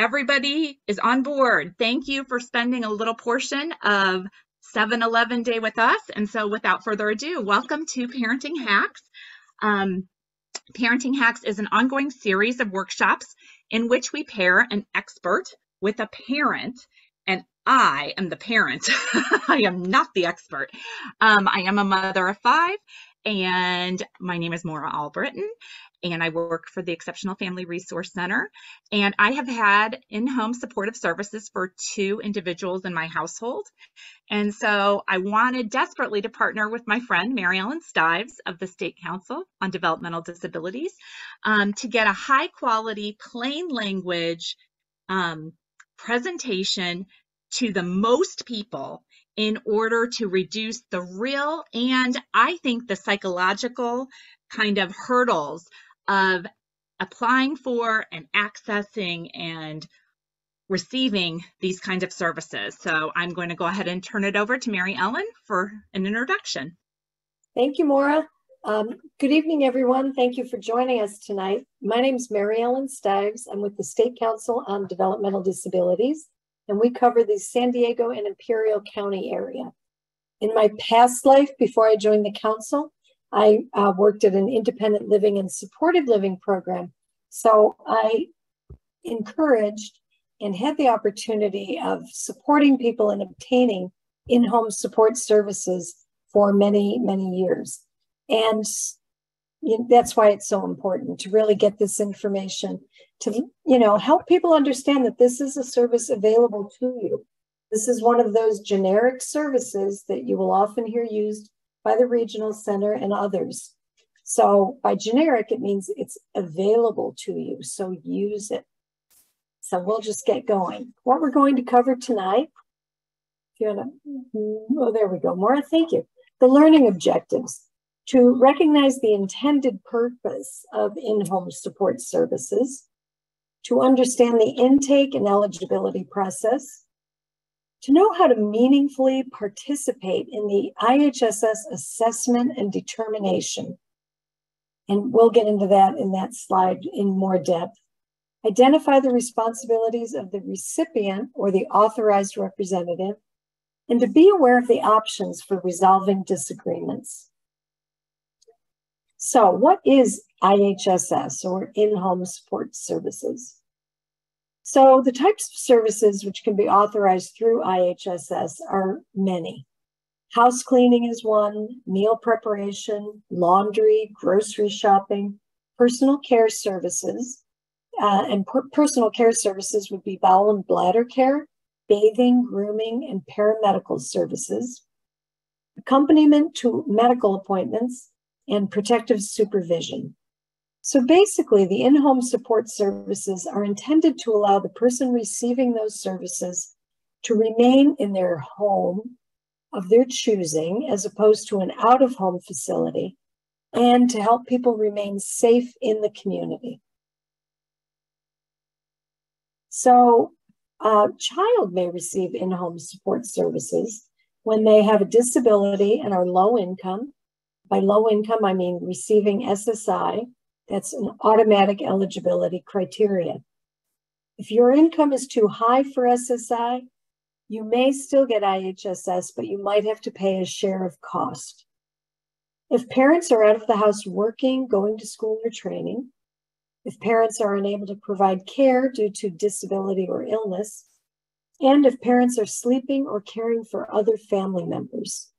everybody is on board. Thank you for spending a little portion of 7 Eleven day with us. And so, without further ado, welcome to Parenting Hacks. Um, Parenting Hacks is an ongoing series of workshops in which we pair an expert with a parent. And I am the parent. I am not the expert. Um, I am a mother of five, and my name is Moira Allbritton and I work for the Exceptional Family Resource Center. And I have had in home supportive services for two individuals in my household. And so I wanted desperately to partner with my friend Mary Ellen Stives of the State Council on Developmental Disabilities um, to get a high quality, plain language um, presentation to the most people in order to reduce the real and I think the psychological kind of hurdles of applying for and accessing and receiving these kinds of services. So I'm going to go ahead and turn it over to Mary Ellen for an introduction. Thank you, Moira. Um, good evening, everyone. Thank you for joining us tonight. My name is Mary Ellen Stives. I'm with the State Council on Developmental Disabilities, and we cover the San Diego and Imperial County area. In my past life, before I joined the council, I uh, worked at an independent living and supported living program. So I encouraged and had the opportunity of supporting people and obtaining in home support services for many, many years. And that's why it's so important to really get this information to you know help people understand that this is a service available to you this is one of those generic services that you will often hear used by the regional center and others. So by generic, it means it's available to you. So use it. So we'll just get going. What we're going to cover tonight, if you want to, mm, oh, there we go. Moira, thank you. The learning objectives to recognize the intended purpose of in-home support services, to understand the intake and eligibility process, to know how to meaningfully participate in the IHSS assessment and determination. And we'll get into that in that slide in more depth. Identify the responsibilities of the recipient or the authorized representative, and to be aware of the options for resolving disagreements. So, what is IHSS or in home support services? So the types of services which can be authorized through IHSS are many. House cleaning is one, meal preparation, laundry, grocery shopping, personal care services, uh, and per- personal care services would be bowel and bladder care, bathing, grooming, and paramedical services, accompaniment to medical appointments, and protective supervision. So basically, the in home support services are intended to allow the person receiving those services to remain in their home of their choosing as opposed to an out of home facility and to help people remain safe in the community. So, a child may receive in home support services when they have a disability and are low income. By low income, I mean receiving SSI that's an automatic eligibility criteria. If your income is too high for SSI, you may still get IHSS, but you might have to pay a share of cost. If parents are out of the house working, going to school or training, if parents are unable to provide care due to disability or illness, and if parents are sleeping or caring for other family members.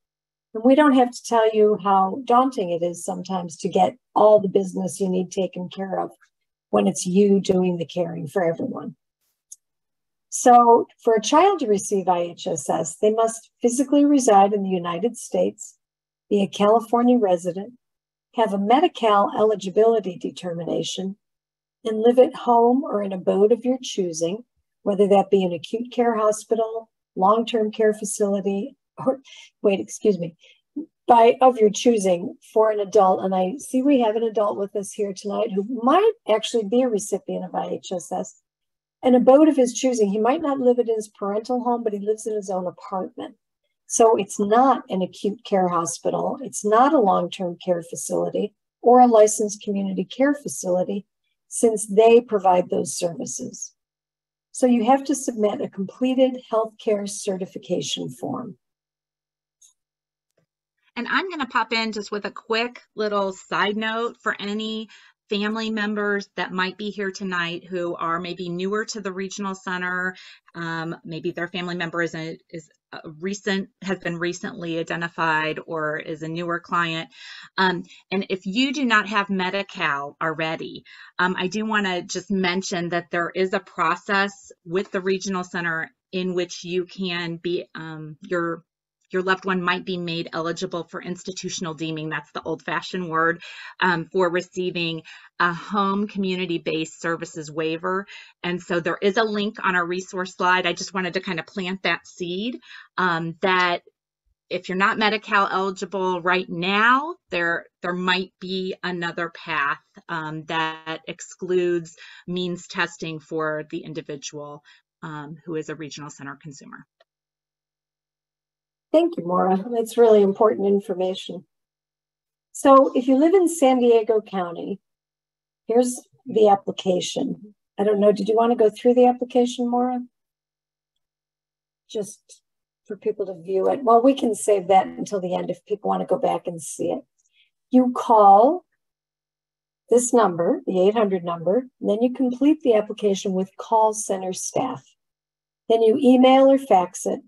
And we don't have to tell you how daunting it is sometimes to get all the business you need taken care of when it's you doing the caring for everyone. So, for a child to receive IHSS, they must physically reside in the United States, be a California resident, have a Medi-Cal eligibility determination, and live at home or in a abode of your choosing, whether that be an acute care hospital, long term care facility, or wait, excuse me, by of your choosing for an adult. And I see we have an adult with us here tonight who might actually be a recipient of IHSS. An abode of his choosing. He might not live in his parental home, but he lives in his own apartment. So it's not an acute care hospital. It's not a long term care facility or a licensed community care facility since they provide those services. So you have to submit a completed healthcare certification form. And I'm going to pop in just with a quick little side note for any family members that might be here tonight who are maybe newer to the regional center. Um, maybe their family member is a, is a recent has been recently identified or is a newer client. Um, and if you do not have Medi-Cal already, um, I do want to just mention that there is a process with the regional center in which you can be um, your your loved one might be made eligible for institutional deeming. That's the old fashioned word um, for receiving a home community based services waiver. And so there is a link on our resource slide. I just wanted to kind of plant that seed um, that if you're not Medi-Cal eligible right now, there there might be another path um, that excludes means testing for the individual um, who is a regional center consumer. Thank you, Moira. That's really important information. So if you live in San Diego County, here's the application. I don't know, did you want to go through the application, Moira? Just for people to view it. Well, we can save that until the end if people want to go back and see it. You call this number, the 800 number, and then you complete the application with call center staff. Then you email or fax it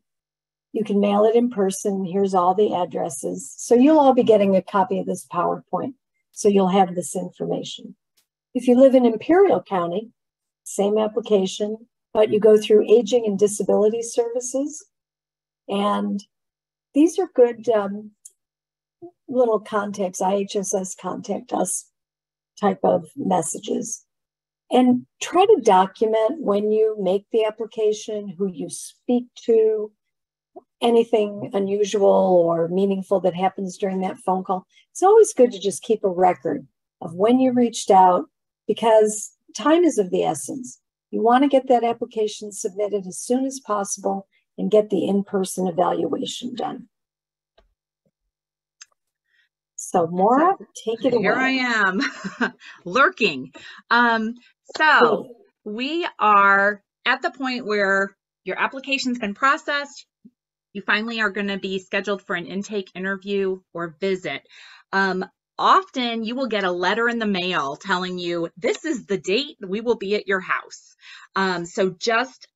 you can mail it in person. Here's all the addresses. So you'll all be getting a copy of this PowerPoint. So you'll have this information. If you live in Imperial County, same application, but you go through aging and disability services. And these are good um, little contacts, IHSS contact us type of messages. And try to document when you make the application, who you speak to, anything unusual or meaningful that happens during that phone call, it's always good to just keep a record of when you reached out because time is of the essence. You want to get that application submitted as soon as possible and get the in person evaluation done. So, Moira, take it Here away. Here I am, lurking. Um, so, we are at the point where your application's been processed, you finally are going to be scheduled for an intake interview or visit. Um, often you will get a letter in the mail telling you this is the date we will be at your house. Um, so just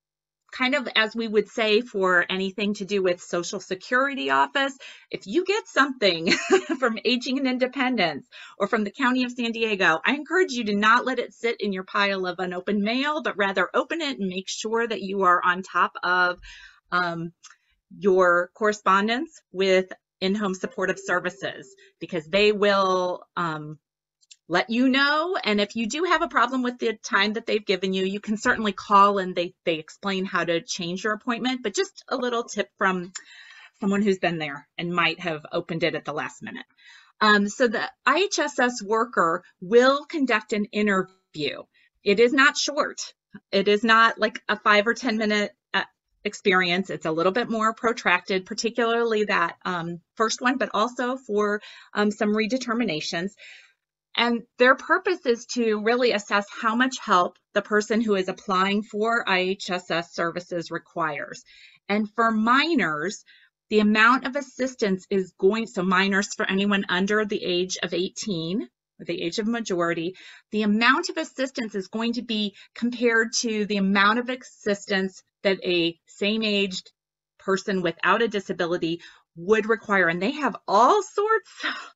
kind of as we would say for anything to do with social security office if you get something from aging and independence or from the county of san diego i encourage you to not let it sit in your pile of unopened mail but rather open it and make sure that you are on top of um, your correspondence with in-home supportive services because they will um, let you know. And if you do have a problem with the time that they've given you, you can certainly call and they, they explain how to change your appointment. But just a little tip from someone who's been there and might have opened it at the last minute. Um, so the IHSS worker will conduct an interview. It is not short. It is not like a five or 10 minute experience. It's a little bit more protracted, particularly that um, first one, but also for um, some redeterminations. And their purpose is to really assess how much help the person who is applying for IHSS services requires. And for minors, the amount of assistance is going, so minors for anyone under the age of 18, or the age of majority, the amount of assistance is going to be compared to the amount of assistance that a same aged person without a disability would require. And they have all sorts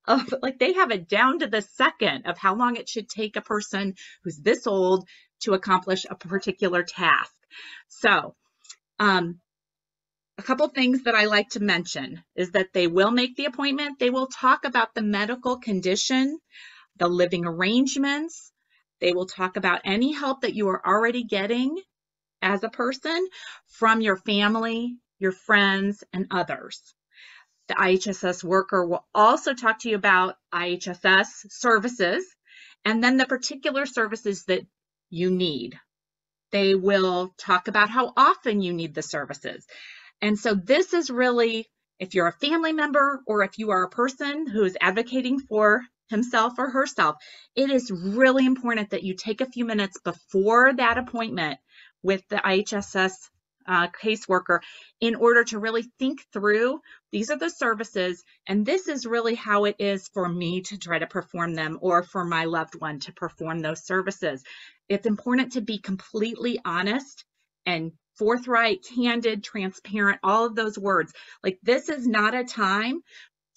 of, like, they have it down to the second of how long it should take a person who's this old to accomplish a particular task. So, um, a couple things that I like to mention is that they will make the appointment. They will talk about the medical condition, the living arrangements. They will talk about any help that you are already getting as a person from your family, your friends, and others. The IHSS worker will also talk to you about IHSS services and then the particular services that you need. They will talk about how often you need the services. And so this is really, if you're a family member or if you are a person who is advocating for himself or herself, it is really important that you take a few minutes before that appointment with the IHSS uh, caseworker in order to really think through these are the services and this is really how it is for me to try to perform them or for my loved one to perform those services. It's important to be completely honest and forthright, candid, transparent, all of those words. Like this is not a time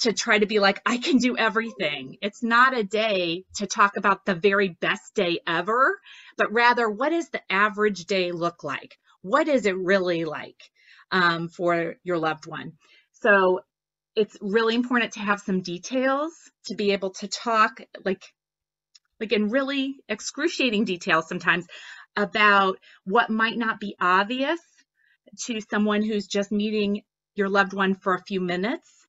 to try to be like, I can do everything. It's not a day to talk about the very best day ever, but rather, what does the average day look like? What is it really like um, for your loved one? So it's really important to have some details to be able to talk like like in really excruciating detail sometimes about what might not be obvious to someone who's just meeting your loved one for a few minutes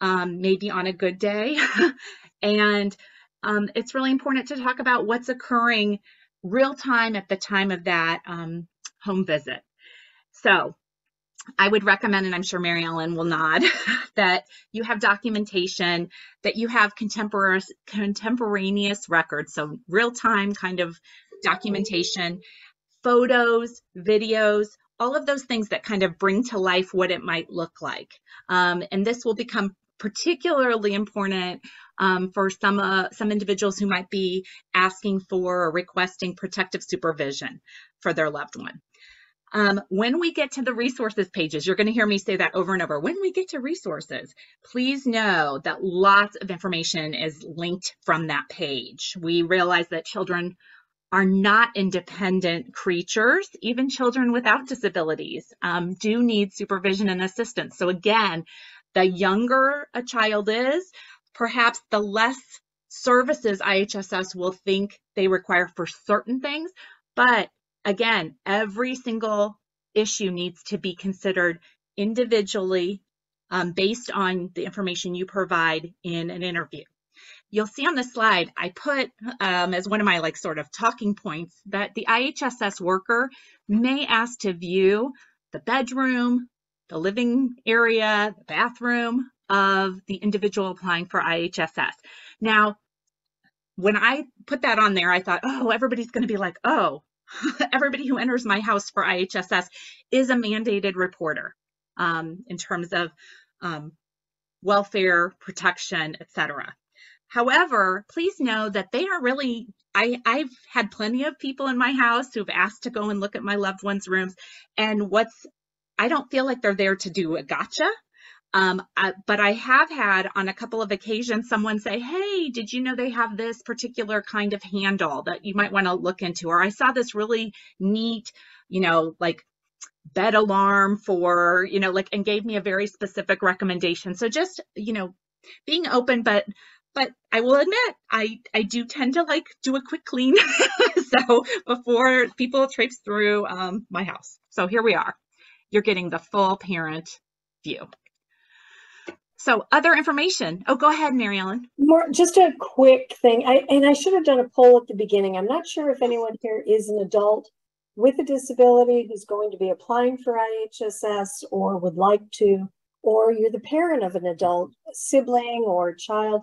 um, maybe on a good day. and um, it's really important to talk about what's occurring real time at the time of that um, home visit. So I would recommend, and I'm sure Mary Ellen will nod, that you have documentation, that you have contemporaneous, contemporaneous records, so real time kind of documentation, photos, videos, all of those things that kind of bring to life what it might look like. Um, and this will become particularly important um, for some uh, some individuals who might be asking for or requesting protective supervision for their loved one. Um, when we get to the resources pages, you're going to hear me say that over and over. When we get to resources, please know that lots of information is linked from that page. We realize that children are not independent creatures. Even children without disabilities um, do need supervision and assistance. So again, the younger a child is, perhaps the less services IHSS will think they require for certain things. But again, every single issue needs to be considered individually um, based on the information you provide in an interview. You'll see on the slide, I put um, as one of my like sort of talking points that the IHSS worker may ask to view the bedroom, the living area, the bathroom of the individual applying for IHSS. Now, when I put that on there, I thought, oh, everybody's going to be like, oh, everybody who enters my house for IHSS is a mandated reporter um, in terms of um, welfare, protection, etc. However, please know that they are really, I, I've had plenty of people in my house who've asked to go and look at my loved ones' rooms. And what's I don't feel like they're there to do a gotcha. Um, I, but I have had on a couple of occasions someone say, Hey, did you know they have this particular kind of handle that you might want to look into? Or I saw this really neat, you know, like bed alarm for, you know, like, and gave me a very specific recommendation. So just, you know, being open, but but I will admit, I, I do tend to like do a quick clean. so before people traipse through um, my house. So here we are you're getting the full parent view. So other information. Oh, go ahead, Mary Ellen. More, just a quick thing. I, and I should have done a poll at the beginning. I'm not sure if anyone here is an adult with a disability who's going to be applying for IHSS or would like to, or you're the parent of an adult, sibling or child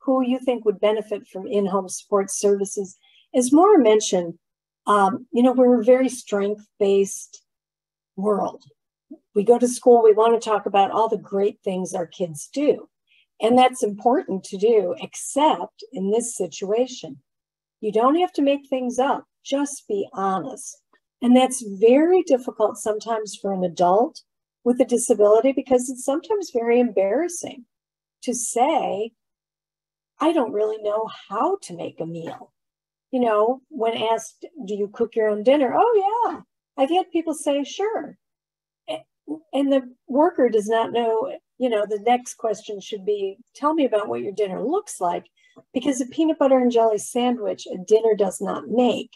who you think would benefit from in-home support services. As Moira mentioned, um, you know, we're a very strength-based world. We go to school, we want to talk about all the great things our kids do. And that's important to do, except in this situation. You don't have to make things up, just be honest. And that's very difficult sometimes for an adult with a disability because it's sometimes very embarrassing to say, I don't really know how to make a meal. You know, when asked, Do you cook your own dinner? Oh, yeah, I've had people say, sure. And the worker does not know, you know, the next question should be, tell me about what your dinner looks like, because a peanut butter and jelly sandwich, a dinner does not make.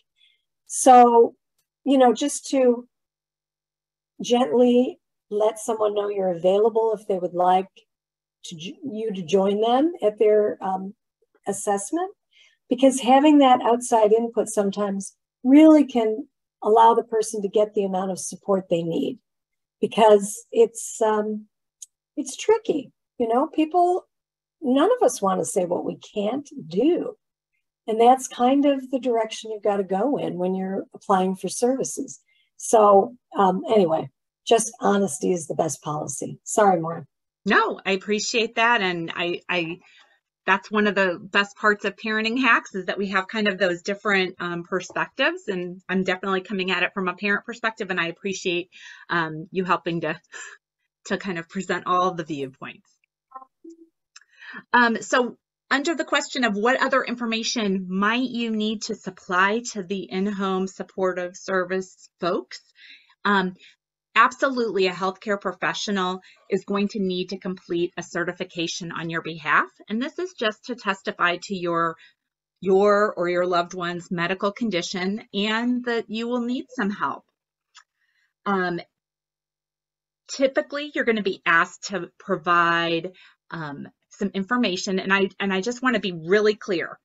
So, you know, just to gently let someone know you're available if they would like to you to join them at their um, assessment because having that outside input sometimes really can allow the person to get the amount of support they need because it's um, it's tricky you know people none of us want to say what we can't do and that's kind of the direction you've got to go in when you're applying for services So um, anyway, just honesty is the best policy. Sorry, Moira. No, I appreciate that. And I, I, that's one of the best parts of parenting hacks is that we have kind of those different um, perspectives and i'm definitely coming at it from a parent perspective and i appreciate um, you helping to to kind of present all the viewpoints. Um, so under the question of what other information might you need to supply to the in-home supportive service folks, um, absolutely a healthcare professional is going to need to complete a certification on your behalf. And this is just to testify to your your or your loved one's medical condition and that you will need some help. Um, typically, you're going to be asked to provide um, some information and I and I just want to be really clear.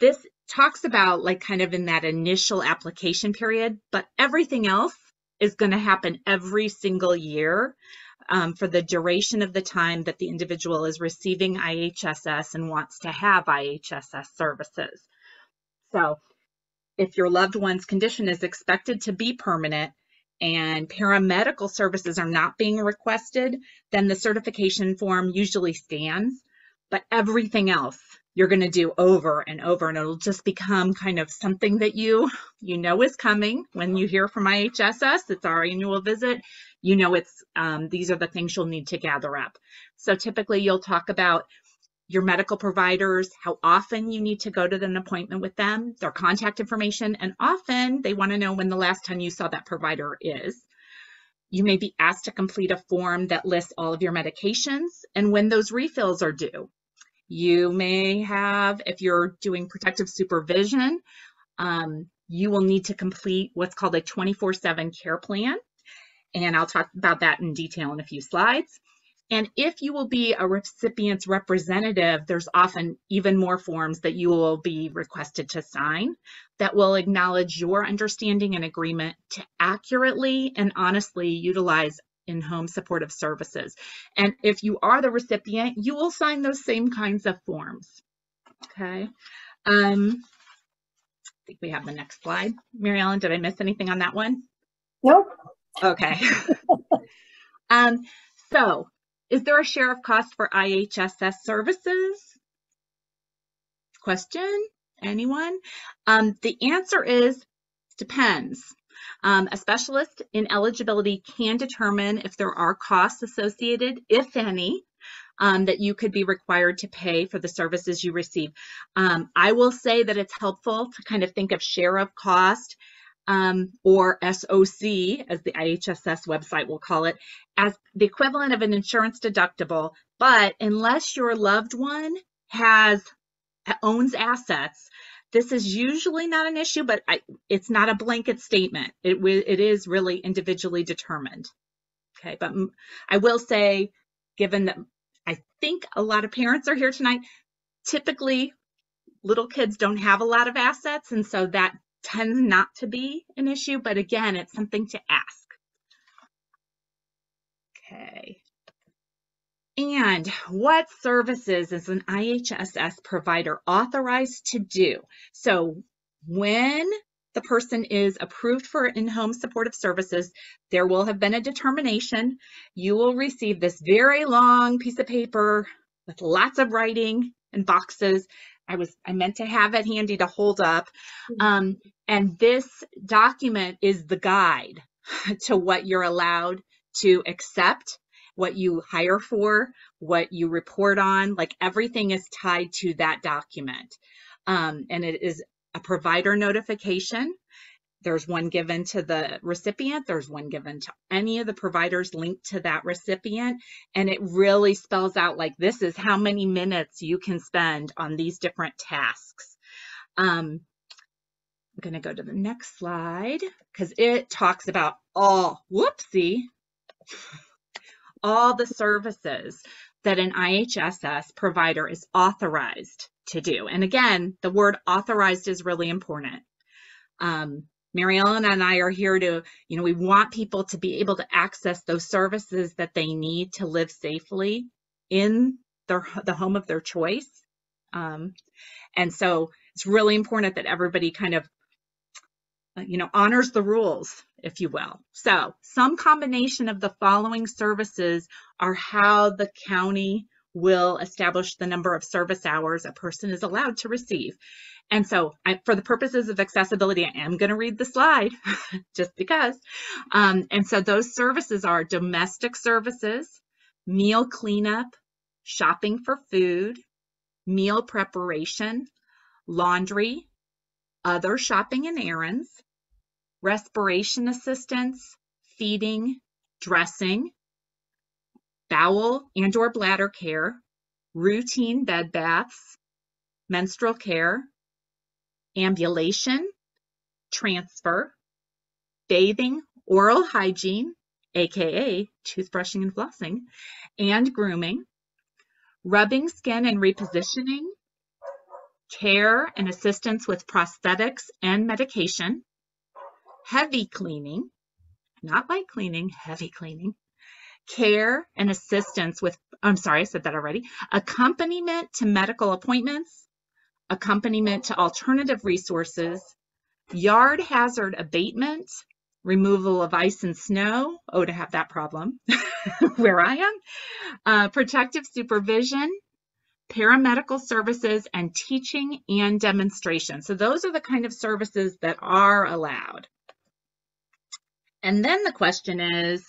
This talks about like kind of in that initial application period, but everything else is going to happen every single year um, for the duration of the time that the individual is receiving IHSS and wants to have IHSS services. So if your loved one's condition is expected to be permanent, and paramedical services are not being requested, then the certification form usually stands. But everything else you're going to do over and over, and it'll just become kind of something that you you know is coming when you hear from IHSS. It's our annual visit. You know it's um, these are the things you'll need to gather up. So typically you'll talk about your medical providers, how often you need to go to an appointment with them, their contact information, and often they want to know when the last time you saw that provider is. You may be asked to complete a form that lists all of your medications and when those refills are due. You may have, if you're doing protective supervision, um, you will need to complete what's called a 24 7 care plan. And I'll talk about that in detail in a few slides. And if you will be a recipient's representative, there's often even more forms that you will be requested to sign that will acknowledge your understanding and agreement to accurately and honestly utilize in-home supportive services. And if you are the recipient, you will sign those same kinds of forms. Okay. Um, I think we have the next slide. Mary Ellen, did I miss anything on that one? Nope. Okay. um, so is there a share of cost for IHSS services? Question? Anyone? Um, the answer is depends. Um, a specialist in eligibility can determine if there are costs associated, if any, um, that you could be required to pay for the services you receive. Um, I will say that it's helpful to kind of think of share of cost um, or SOC, as the IHSS website will call it, as the equivalent of an insurance deductible. But unless your loved one has owns assets, this is usually not an issue, but I, it's not a blanket statement. It, it is really individually determined. Okay, but I will say, given that I think a lot of parents are here tonight, typically little kids don't have a lot of assets, and so that tends not to be an issue, but again, it's something to ask. Okay. And what services is an IHSS provider authorized to do? So when the person is approved for in-home supportive services, there will have been a determination. You will receive this very long piece of paper with lots of writing and boxes. I was I meant to have it handy to hold up. Mm-hmm. Um, and this document is the guide to what you're allowed to accept, what you hire for, what you report on, like everything is tied to that document. Um, and it is a provider notification. There's one given to the recipient, there's one given to any of the providers linked to that recipient. And it really spells out like this is how many minutes you can spend on these different tasks. Um, I'm going to go to the next slide because it talks about all, whoopsie, all the services that an IHSS provider is authorized to do. And again, the word authorized is really important. Um, Mary Ellen and I are here to, you know, we want people to be able to access those services that they need to live safely in their, the home of their choice. Um, and so it's really important that everybody kind of you know, honors the rules, if you will. So some combination of the following services are how the county will establish the number of service hours a person is allowed to receive. And so I, for the purposes of accessibility, I am going to read the slide just because. Um, and so those services are domestic services, meal cleanup, shopping for food, meal preparation, laundry, other shopping and errands, respiration assistance, feeding, dressing, bowel and or bladder care, routine bed baths, menstrual care, ambulation, transfer, bathing, oral hygiene, aka toothbrushing and flossing, and grooming, rubbing skin and repositioning, care and assistance with prosthetics and medication, heavy cleaning, not light cleaning, heavy cleaning, care and assistance with, I'm sorry, I said that already, accompaniment to medical appointments, accompaniment to alternative resources, yard hazard abatement, removal of ice and snow. Oh, to have that problem where I am. Uh, protective supervision, paramedical services, and teaching and demonstration. So those are the kind of services that are allowed. And then the question is,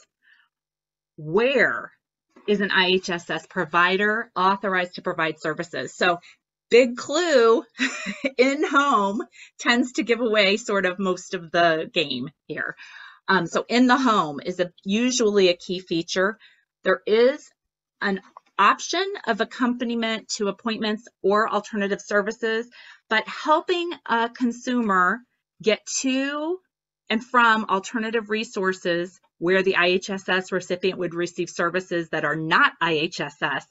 where is an IHSS provider authorized to provide services? So big clue in home tends to give away sort of most of the game here. Um, so in the home is a, usually a key feature. There is an option of accompaniment to appointments or alternative services, but helping a consumer get to and from alternative resources where the IHSS recipient would receive services that are not IHSS.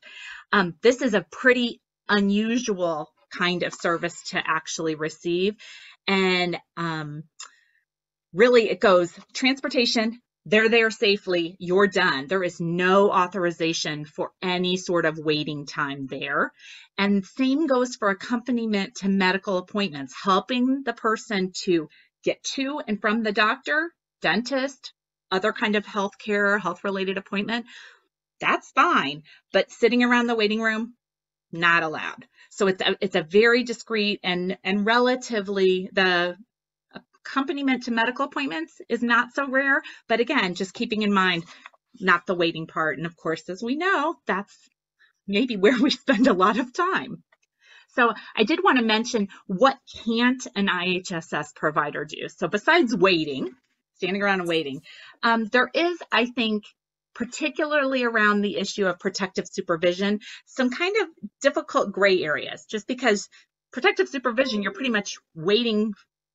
Um, this is a pretty unusual kind of service to actually receive. And um, really, it goes transportation, they're there safely, you're done. There is no authorization for any sort of waiting time there. And same goes for accompaniment to medical appointments, helping the person to get to and from the doctor, dentist, other kind of health care, health related appointment. That's fine. But sitting around the waiting room, not allowed. So it's a, it's a very discrete and, and relatively the accompaniment to medical appointments is not so rare. But again, just keeping in mind, not the waiting part. And of course, as we know, that's maybe where we spend a lot of time. So I did want to mention what can't an IHSS provider do? So besides waiting, standing around and waiting, um, there is, I think, particularly around the issue of protective supervision, some kind of difficult gray areas, just because protective supervision, you're pretty much waiting.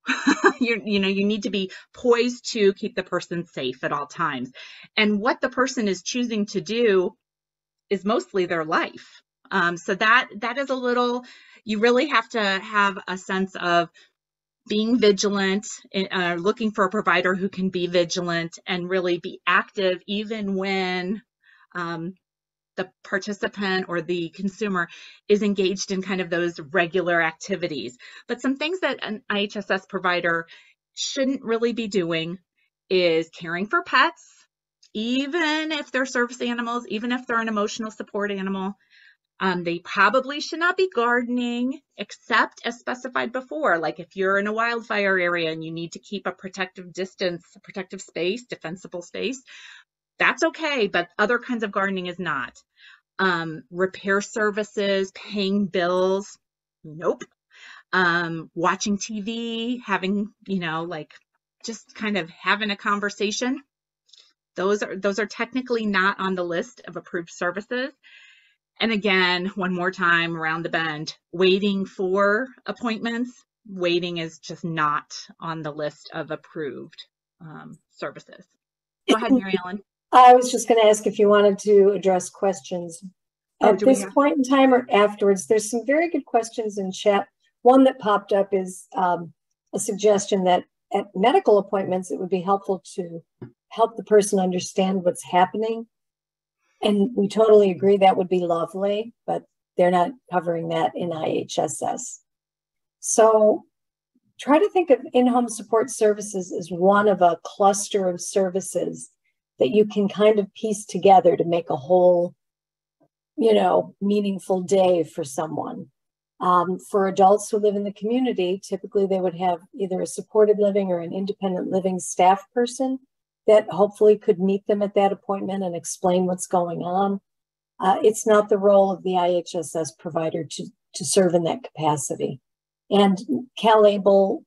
you you know, you need to be poised to keep the person safe at all times. And what the person is choosing to do is mostly their life. Um, so that that is a little, you really have to have a sense of being vigilant, eh, uh, looking for a provider who can be vigilant and really be active even when um, the participant or the consumer is engaged in kind of those regular activities. But some things that an IHSS provider shouldn't really be doing is caring for pets, even if they're service animals, even if they're an emotional support animal, um, they probably should not be gardening except as specified before. Like if you're in a wildfire area and you need to keep a protective distance, a protective space, defensible space, that's okay, but other kinds of gardening is not. Um, repair services, paying bills, nope. Um, watching TV, having, you know, like just kind of having a conversation. Those are those are technically not on the list of approved services. And again, one more time around the bend, waiting for appointments. Waiting is just not on the list of approved um, services. Go ahead, Mary Ellen. I was just going to ask if you wanted to address questions oh, at this point in time or afterwards. There's some very good questions in chat. One that popped up is um, a suggestion that at medical appointments, it would be helpful to help the person understand what's happening and we totally agree that would be lovely, but they're not covering that in IHSS. So try to think of in-home support services as one of a cluster of services that you can kind of piece together to make a whole, you know, meaningful day for someone. Um, for adults who live in the community, typically they would have either a supported living or an independent living staff person that hopefully could meet them at that appointment and explain what's going on. Uh, it's not the role of the IHSS provider to, to serve in that capacity. And CalAble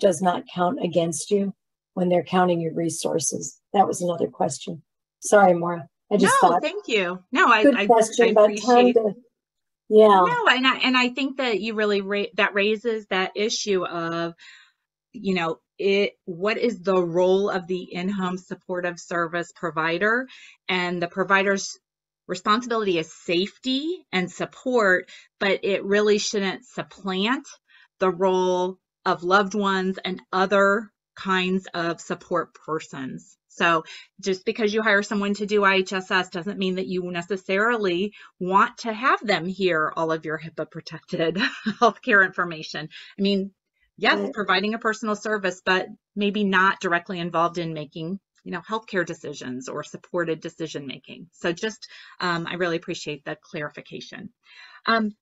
does not count against you when they're counting your resources. That was another question. Sorry, Moira. I just no, thought. thank you. No, I, good I, question, I but appreciate time to, yeah. No, and I and I think that you really ra- that raises that issue of, you know, it what is the role of the in-home supportive service provider, and the provider's responsibility is safety and support, but it really shouldn't supplant the role of loved ones and other kinds of support persons. So just because you hire someone to do IHSS doesn't mean that you necessarily want to have them hear all of your HIPAA protected healthcare information. I mean, yes, Right. providing a personal service, but maybe not directly involved in making you know healthcare decisions or supported decision making. So just um, I really appreciate that clarification. Um,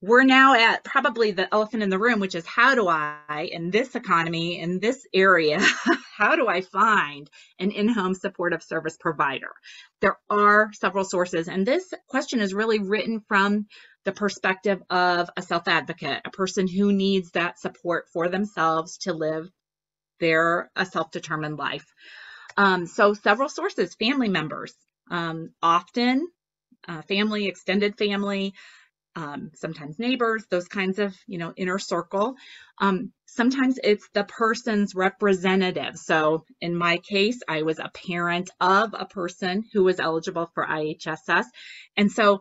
we're now at probably the elephant in the room, which is how do I, in this economy, in this area, how do I find an in home supportive service provider? There are several sources, and this question is really written from the perspective of a self advocate, a person who needs that support for themselves to live their a self determined life. Um, so, several sources, family members, um, often uh, family, extended family, um, sometimes neighbors, those kinds of, you know, inner circle. Um, sometimes it's the person's representative. So in my case, I was a parent of a person who was eligible for IHSS. And so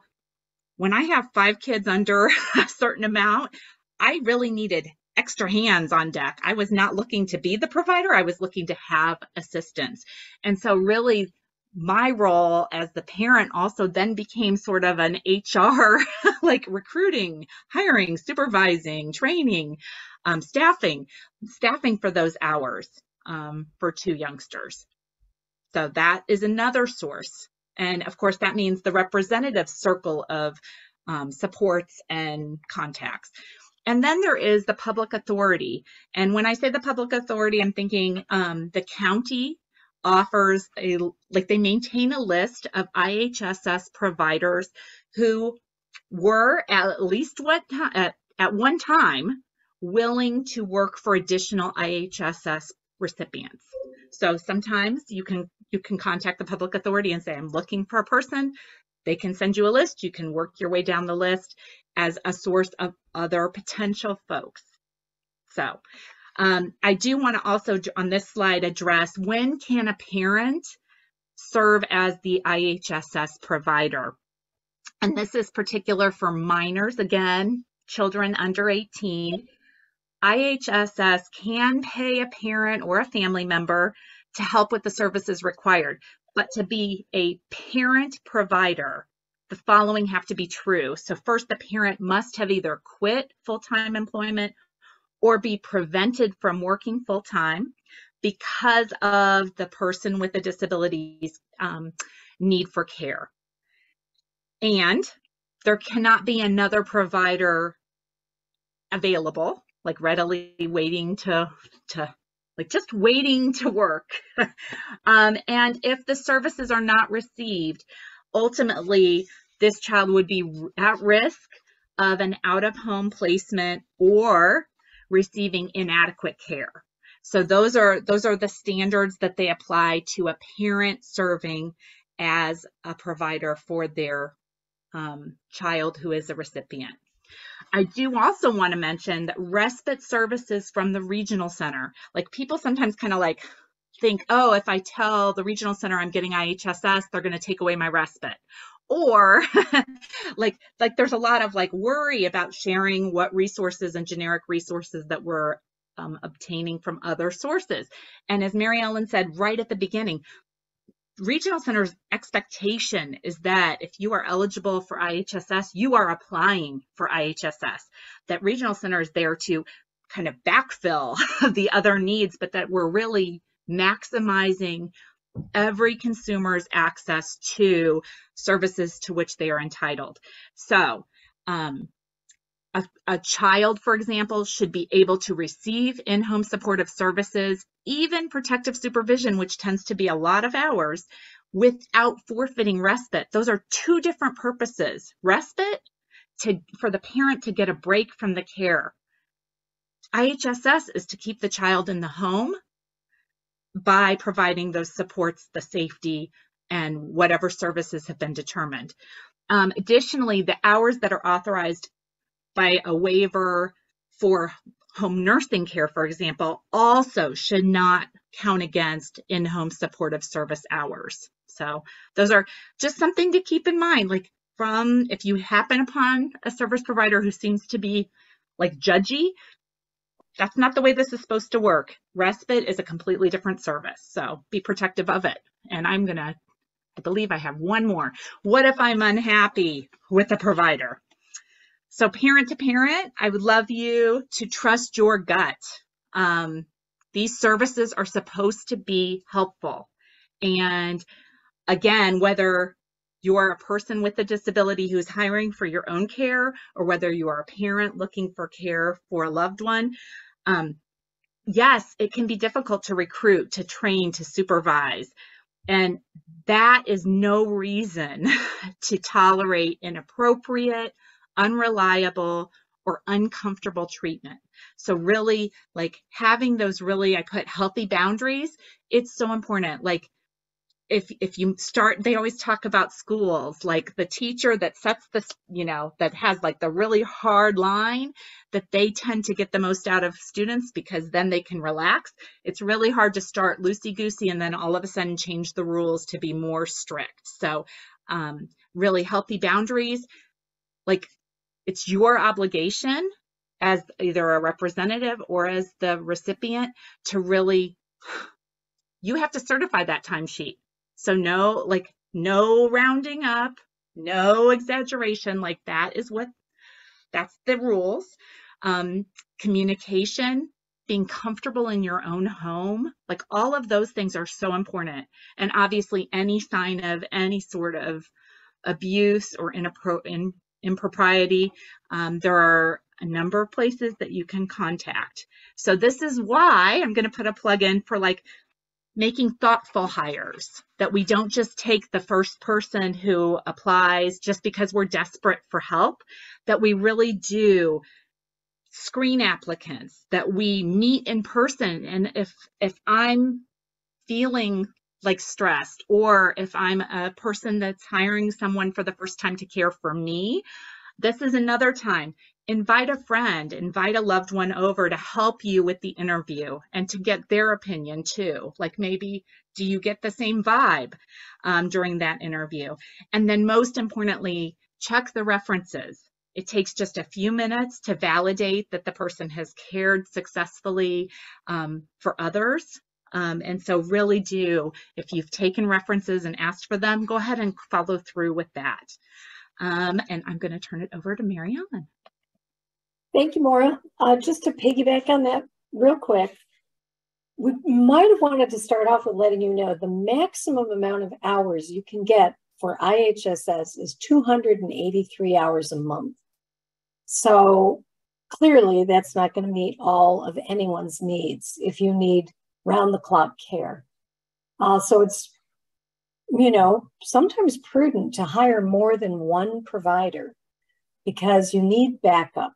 when I have five kids under a certain amount, I really needed extra hands on deck. I was not looking to be the provider, I was looking to have assistance. And so, really, my role as the parent also then became sort of an HR, like recruiting, hiring, supervising, training, um, staffing, staffing for those hours um, for two youngsters. So that is another source. And of course, that means the representative circle of um, supports and contacts. And then there is the public authority. And when I say the public authority, I'm thinking um, the county offers a like they maintain a list of IHSS providers who were at least what at, at one time willing to work for additional IHSS recipients. So sometimes you can you can contact the public authority and say I'm looking for a person. They can send you a list. You can work your way down the list as a source of other potential folks. So um, I do want to also on this slide address when can a parent serve as the IHSS provider? And this is particular for minors, again, children under 18. IHSS can pay a parent or a family member to help with the services required, but to be a parent provider, the following have to be true. So first, the parent must have either quit full-time employment or be prevented from working full-time because of the person with a disability's um, need for care. And there cannot be another provider available, like readily waiting to, to like just waiting to work. um, and if the services are not received, ultimately this child would be at risk of an out of home placement or receiving inadequate care. So those are those are the standards that they apply to a parent serving as a provider for their um, child who is a recipient. I do also want to mention that respite services from the regional center, like people sometimes kind of like think, oh, if I tell the regional center I'm getting IHSS, they're going to take away my respite. Or like like there's a lot of like worry about sharing what resources and generic resources that we're um, obtaining from other sources. And as Mary Ellen said right at the beginning, regional center's expectation is that if you are eligible for IHSS, you are applying for IHSS. That regional center is there to kind of backfill the other needs, but that we're really maximizing every consumer's access to services to which they are entitled. So, um, a, a, child, for example, should be able to receive in home supportive services, even protective supervision, which tends to be a lot of hours, without forfeiting respite. Those are two different purposes. Respite to, for the parent to get a break from the care. IHSS is to keep the child in the home by providing those supports, the safety, and whatever services have been determined. Um, additionally, the hours that are authorized by a waiver for home nursing care, for example, also should not count against in-home supportive service hours. So those are just something to keep in mind. Like from, if you happen upon a service provider who seems to be like judgy, that's not the way this is supposed to work. Respite is a completely different service. So be protective of it. And I'm going to, I believe I have one more. What if I'm unhappy with a provider? So parent to parent, I would love you to trust your gut. Um, these services are supposed to be helpful. And again, whether you are a person with a disability who's hiring for your own care or whether you are a parent looking for care for a loved one, um, yes, it can be difficult to recruit, to train, to supervise. And that is no reason to tolerate inappropriate, unreliable, or uncomfortable treatment. So really like having those really, I put healthy boundaries, it's so important. Like if if you start they always talk about schools like the teacher that sets this you know that has like the really hard line that they tend to get the most out of students because then they can relax it's really hard to start loosey goosey and then all of a sudden change the rules to be more strict so um, really healthy boundaries like it's your obligation as either a representative or as the recipient to really you have to certify that timesheet so no, like no rounding up, no exaggeration. Like that is what, that's the rules. Um, communication, being comfortable in your own home, like all of those things are so important. And obviously any sign of any sort of abuse or inappro in, impropriety, um, there are a number of places that you can contact. So this is why I'm going to put a plug in for like making thoughtful hires, that we don't just take the first person who applies just because we're desperate for help, that we really do screen applicants, that we meet in person. And if, if I'm feeling like stressed, or if I'm a person that's hiring someone for the first time to care for me, this is another time invite a friend, invite a loved one over to help you with the interview and to get their opinion too. Like maybe, do you get the same vibe um, during that interview? And then most importantly, check the references. It takes just a few minutes to validate that the person has cared successfully um, for others. Um, and so really do, if you've taken references and asked for them, go ahead and follow through with that. Um, and I'm going to turn it over to Mary Ellen. Thank you, Moira. Uh, just to piggyback on that real quick, we might have wanted to start off with letting you know the maximum amount of hours you can get for IHSS is 283 hours a month. So clearly that's not going to meet all of anyone's needs if you need round the clock care. Uh, so it's, you know, sometimes prudent to hire more than one provider because you need backup.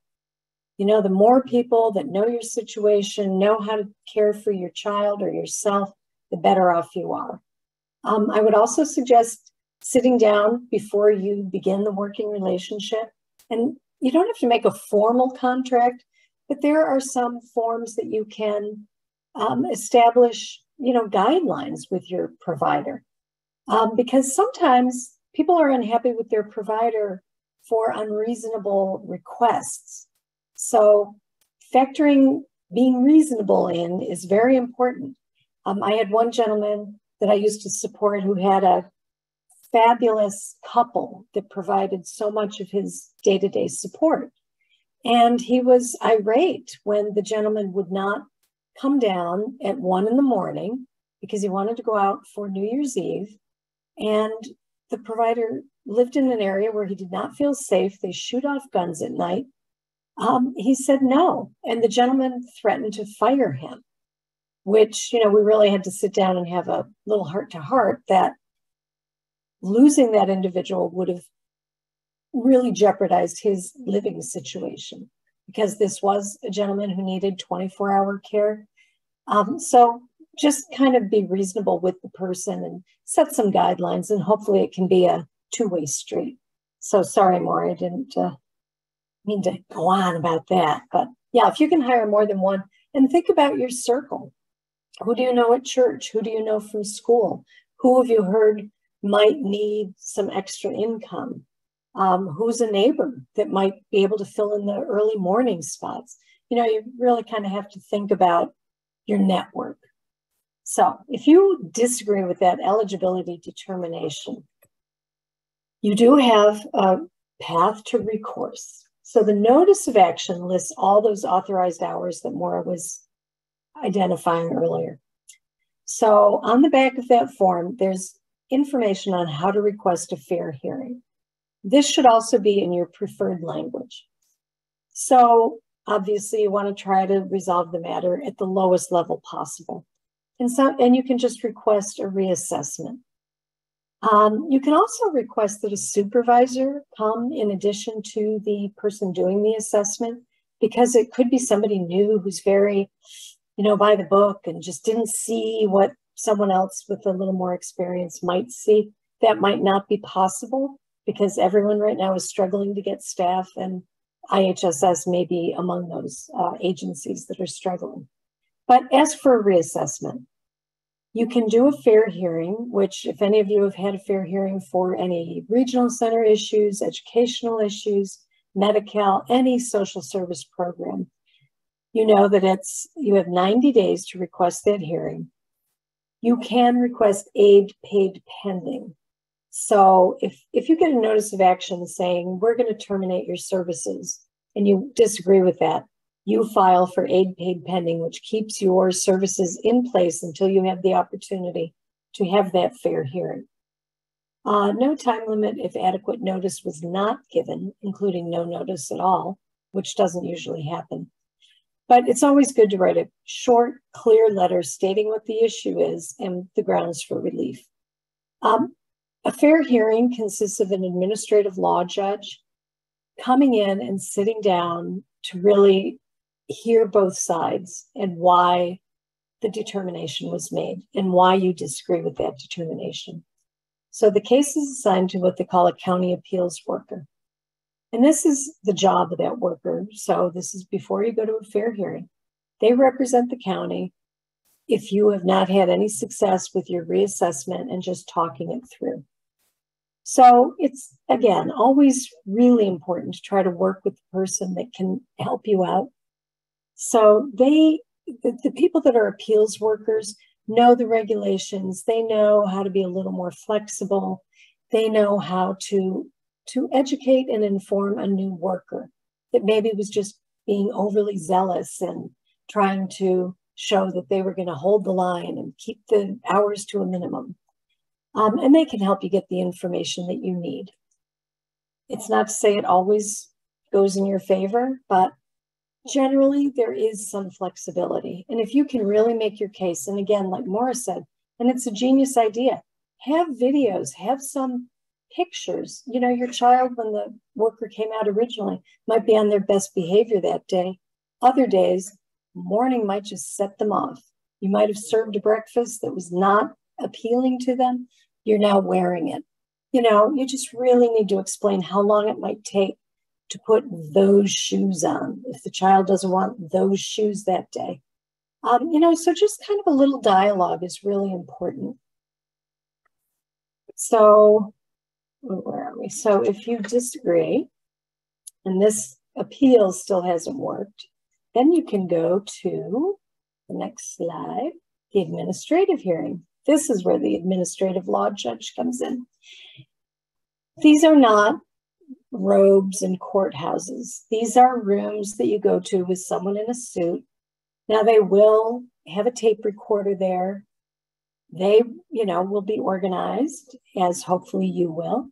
You know, the more people that know your situation, know how to care for your child or yourself, the better off you are. Um, I would also suggest sitting down before you begin the working relationship. And you don't have to make a formal contract, but there are some forms that you can um, establish, you know, guidelines with your provider. Um, because sometimes people are unhappy with their provider for unreasonable requests. So factoring being reasonable in is very important. Um, I had one gentleman that I used to support who had a fabulous couple that provided so much of his day to day support. And he was irate when the gentleman would not come down at one in the morning because he wanted to go out for New Year's Eve. And the provider lived in an area where he did not feel safe. They shoot off guns at night. Um, he said no. And the gentleman threatened to fire him, which, you know, we really had to sit down and have a little heart to heart that losing that individual would have really jeopardized his living situation because this was a gentleman who needed 24 hour care. Um, so just kind of be reasonable with the person and set some guidelines, and hopefully it can be a two way street. So sorry, more, I didn't uh, mean to go on about that. But yeah, if you can hire more than one, and think about your circle. Who do you know at church? Who do you know from school? Who have you heard might need some extra income? Um, who's a neighbor that might be able to fill in the early morning spots? You know, you really kind of have to think about your network. So if you disagree with that eligibility determination, you do have a path to recourse. So the notice of action lists all those authorized hours that Moira was identifying earlier. So on the back of that form, there's information on how to request a fair hearing. This should also be in your preferred language. So obviously you want to try to resolve the matter at the lowest level possible. And, so, and you can just request a reassessment. Um, you can also request that a supervisor come in addition to the person doing the assessment because it could be somebody new who's very, you know, by the book and just didn't see what someone else with a little more experience might see. That might not be possible because everyone right now is struggling to get staff, and IHSS may be among those uh, agencies that are struggling. But as for a reassessment, you can do a fair hearing, which, if any of you have had a fair hearing for any regional center issues, educational issues, Medi-Cal, any social service program, you know that it's you have 90 days to request that hearing. You can request aid paid pending. So if, if you get a notice of action saying, we're going to terminate your services, and you disagree with that, you file for aid paid pending, which keeps your services in place until you have the opportunity to have that fair hearing. Uh, no time limit if adequate notice was not given, including no notice at all, which doesn't usually happen. But it's always good to write a short, clear letter stating what the issue is and the grounds for relief. Um, a fair hearing consists of an administrative law judge coming in and sitting down to really hear both sides and why the determination was made and why you disagree with that determination. So the case is assigned to what they call a county appeals worker. And this is the job of that worker. So this is before you go to a fair hearing. They represent the county if you have not had any success with your reassessment and just talking it through. So it's, again, always really important to try to work with the person that can help you out. So they, the, the people that are appeals workers, know the regulations. They know how to be a little more flexible. They know how to to educate and inform a new worker that maybe was just being overly zealous and trying to show that they were going to hold the line and keep the hours to a minimum. Um, and they can help you get the information that you need. It's not to say it always goes in your favor, but generally there is some flexibility. And if you can really make your case, and again, like Morris said, and it's a genius idea, have videos, have some pictures. You know, your child, when the worker came out originally, might be on their best behavior that day. Other days, morning might just set them off. You might have served a breakfast that was not appealing to them, you're now wearing it. You know, you just really need to explain how long it might take to put those shoes on if the child doesn't want those shoes that day. Um, you know, so just kind of a little dialogue is really important. So, where are we? So, if you disagree and this appeal still hasn't worked, then you can go to the next slide the administrative hearing. This is where the administrative law judge comes in. These are not robes and courthouses. These are rooms that you go to with someone in a suit. Now they will have a tape recorder there. They, you know, will be organized as hopefully you will.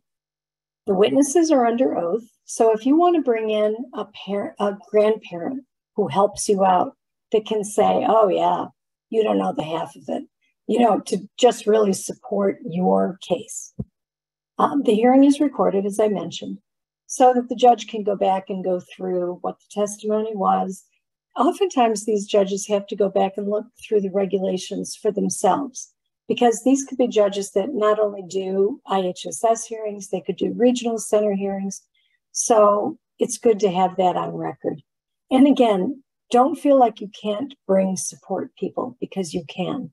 The witnesses are under oath. So if you want to bring in a parent, a grandparent who helps you out that can say, oh yeah, you don't know the half of it, you know, to just really support your case. Um, the hearing is recorded, as I mentioned, so that the judge can go back and go through what the testimony was. Oftentimes, these judges have to go back and look through the regulations for themselves because these could be judges that not only do IHSS hearings, they could do regional center hearings. So it's good to have that on record. And again, don't feel like you can't bring support people because you can.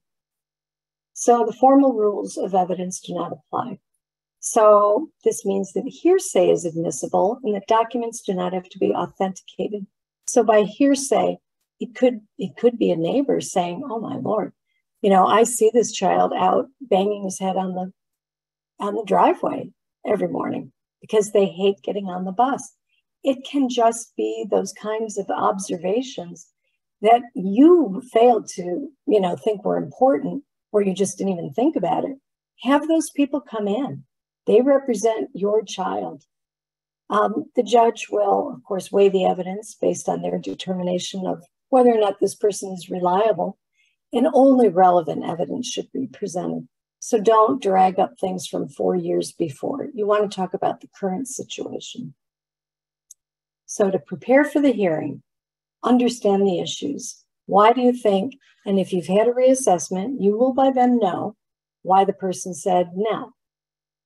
So the formal rules of evidence do not apply. So this means that hearsay is admissible and that documents do not have to be authenticated. So by hearsay, it could it could be a neighbor saying, "Oh my lord, you know, I see this child out banging his head on the on the driveway every morning because they hate getting on the bus. It can just be those kinds of observations that you failed to, you know, think were important or you just didn't even think about it. Have those people come in. They represent your child. Um, the judge will, of course, weigh the evidence based on their determination of whether or not this person is reliable and only relevant evidence should be presented. So don't drag up things from four years before. You want to talk about the current situation. So to prepare for the hearing, understand the issues. Why do you think, and if you've had a reassessment, you will by then know why the person said no.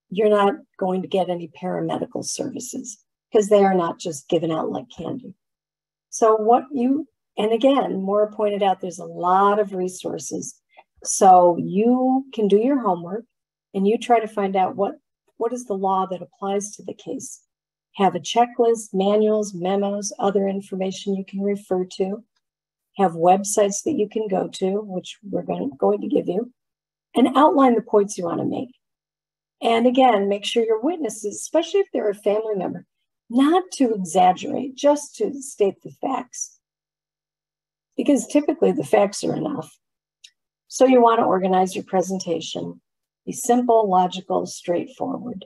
You're not going to get any paramedical services because they are not just given out like candy. So what you and again, Moira pointed out there's a lot of resources. So you can do your homework and you try to find out what, what is the law that applies to the case. Have a checklist, manuals, memos, other information you can refer to. Have websites that you can go to, which we're going, going to give you, and outline the points you want to make. And again, make sure your witnesses, especially if they're a family member, not to exaggerate, just to state the facts because typically the facts are enough. So you want to organize your presentation. Be simple, logical, straightforward.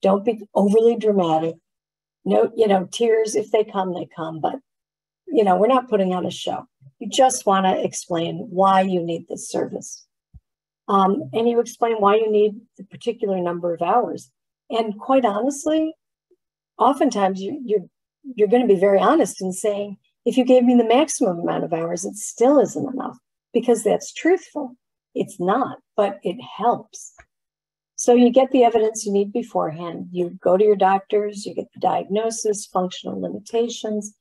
Don't be overly dramatic. No, you know, tears, if they come, they come, but you know, we're not putting on a show. You just want to explain why you need this service. Um, and you explain why you need the particular number of hours. And quite honestly, oftentimes you, you're you're going to be very honest in saying, if you gave me the maximum amount of hours, it still isn't enough because that's truthful. It's not, but it helps. So you get the evidence you need beforehand. You go to your doctors, you get the diagnosis, functional limitations,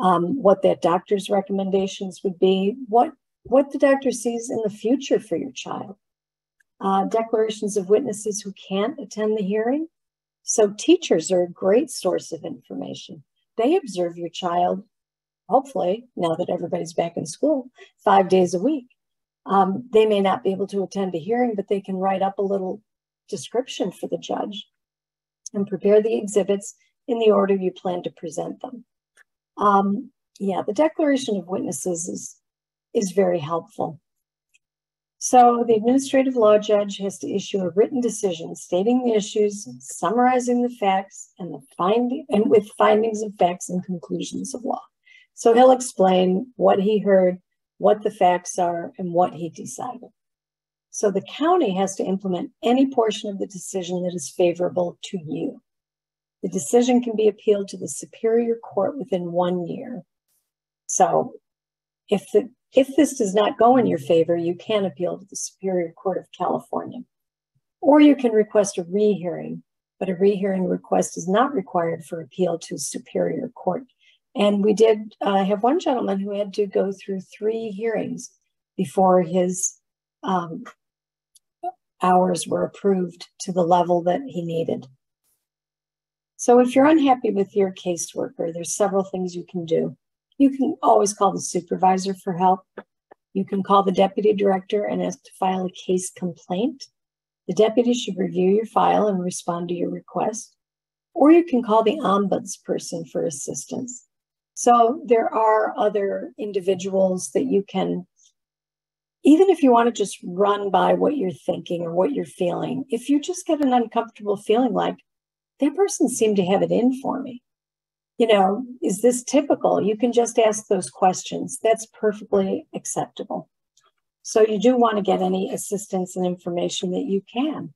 um, what that doctor's recommendations would be, what, what the doctor sees in the future for your child. Uh, declarations of witnesses who can't attend the hearing. So teachers are a great source of information. They observe your child hopefully, now that everybody's back in school, five days a week. Um, they may not be able to attend a hearing, but they can write up a little description for the judge and prepare the exhibits in the order you plan to present them. Um, yeah, the declaration of witnesses is, is very helpful. So the administrative law judge has to issue a written decision stating the issues, summarizing the facts, and the finding and with findings of facts and conclusions of law. So he'll explain what he heard, what the facts are, and what he decided. So the county has to implement any portion of the decision that is favorable to you. The decision can be appealed to the Superior Court within one year. So if the if this does not go in your favor, you can appeal to the Superior Court of California. Or you can request a rehearing, but a rehearing request is not required for appeal to Superior Court and we did uh, have one gentleman who had to go through three hearings before his um, hours were approved to the level that he needed. So if you're unhappy with your caseworker, there's several things you can do. You can always call the supervisor for help. You can call the deputy director and ask to file a case complaint. The deputy should review your file and respond to your request. or you can call the ombuds person for assistance. So there are other individuals that you can, even if you want to just run by what you're thinking or what you're feeling, if you just get an uncomfortable feeling like that person seemed to have it in for me, you know, is this typical? You can just ask those questions. That's perfectly acceptable. So you do want to get any assistance and information that you can.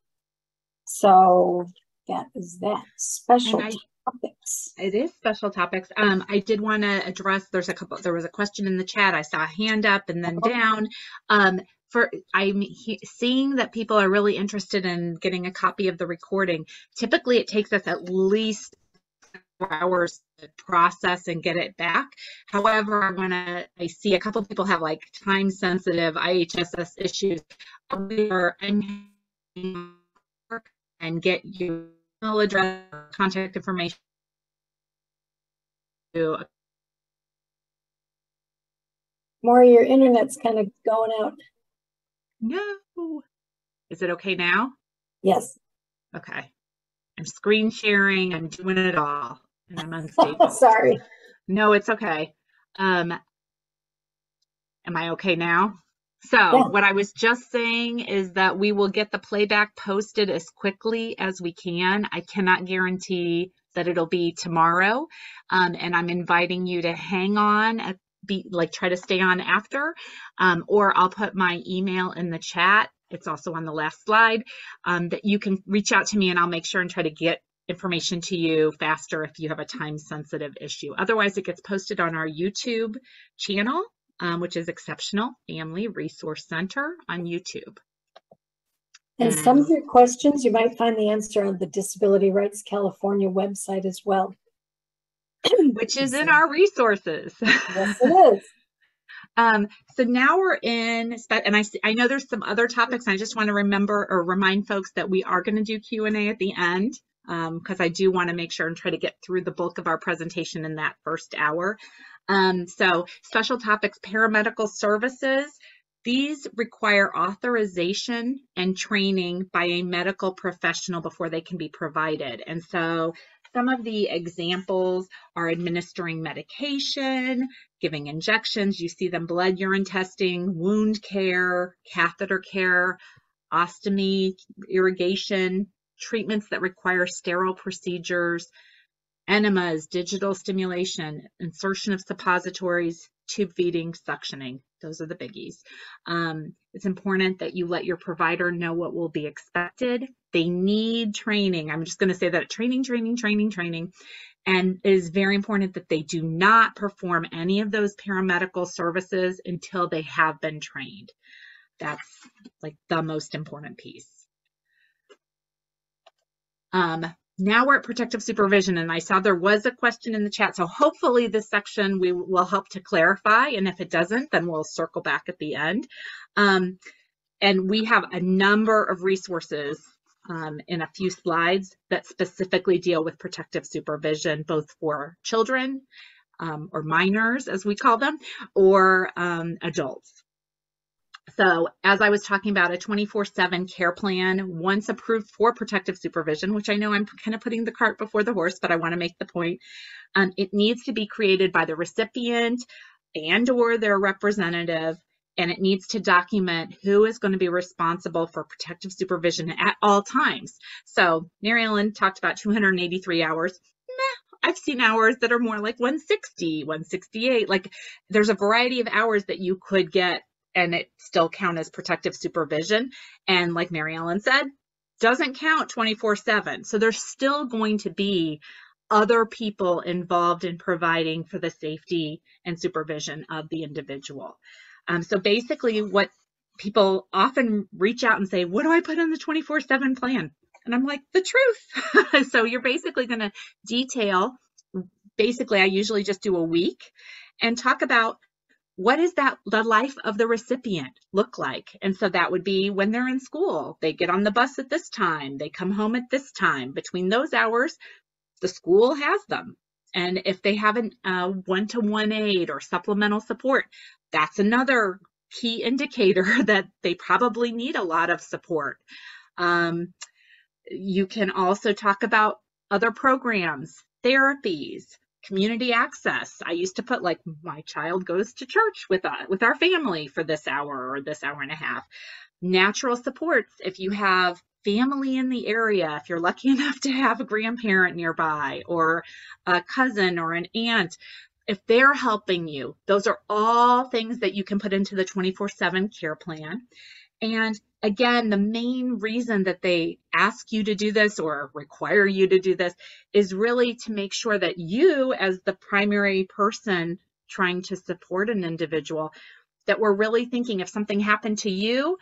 So that is that special I, topics. It is special topics. Um, I did want to address. There's a couple. There was a question in the chat. I saw a hand up and then down. Um, for I'm he, seeing that people are really interested in getting a copy of the recording. Typically, it takes us at least four hours to process and get it back. However, I I see a couple people have like time sensitive IHSS issues. We are and get your email address, contact information. Moira, your internet's kind of going out. No. Is it okay now? Yes. Okay. I'm screen sharing. I'm doing it all. And I'm unstable. Sorry. No, it's okay. Um, am I okay now? So yeah. what I was just saying is that we will get the playback posted as quickly as we can. I cannot guarantee that it'll be tomorrow. Um, and I'm inviting you to hang on, at, be like try to stay on after, um, or I'll put my email in the chat. It's also on the last slide um, that you can reach out to me and I'll make sure and try to get information to you faster if you have a time sensitive issue. Otherwise, it gets posted on our YouTube channel um, which is Exceptional Family Resource Center on YouTube. And, and some of your questions, you might find the answer on the Disability Rights California website as well. which is in our resources. Yes, it is. Um, so now we're in, and I, I know there's some other topics. I just want to remember or remind folks that we are going to do Q&A at the end because um, I do want to make sure and try to get through the bulk of our presentation in that first hour. Um, so special topics, paramedical services, these require authorization and training by a medical professional before they can be provided. And so some of the examples are administering medication, giving injections. You see them blood urine testing, wound care, catheter care, ostomy, irrigation, treatments that require sterile procedures, enemas, digital stimulation, insertion of suppositories, tube feeding, suctioning. Those are the biggies. Um, it's important that you let your provider know what will be expected. They need training. I'm just going to say that training, training, training, training. And it is very important that they do not perform any of those paramedical services until they have been trained. That's like the most important piece. Um, now we're at protective supervision and I saw there was a question in the chat. So hopefully this section we will help to clarify. And if it doesn't, then we'll circle back at the end. Um, and we have a number of resources um, in a few slides that specifically deal with protective supervision, both for children um, or minors, as we call them, or um, adults. So as I was talking about a 24-7 care plan, once approved for protective supervision, which I know I'm kind of putting the cart before the horse, but I want to make the point, um, it needs to be created by the recipient and or their representative, and it needs to document who is going to be responsible for protective supervision at all times. So Mary Ellen talked about 283 hours. I've seen hours that are more like 160, 168. Like there's a variety of hours that you could get and it still count as protective supervision. And like Mary Ellen said, doesn't count 24 7. So there's still going to be other people involved in providing for the safety and supervision of the individual. Um, so basically, what people often reach out and say, What do I put in the 24 7 plan? And I'm like, The truth. so you're basically going to detail, basically, I usually just do a week and talk about what is that the life of the recipient look like? And so that would be when they're in school. They get on the bus at this time. They come home at this time. Between those hours the school has them. And if they have a uh, one-to-one aide or supplemental support that's another key indicator that they probably need a lot of support. Um, you can also talk about other programs, therapies, community access. I used to put like my child goes to church with us, uh, with our family for this hour or this hour and a half. Natural supports if you have family in the area, if you're lucky enough to have a grandparent nearby or a cousin or an aunt, if they're helping you, those are all things that you can put into the 24 7 care plan. And again, the main reason that they ask you to do this or require you to do this is really to make sure that you, as the primary person trying to support an individual, that we're really thinking if something happened to you,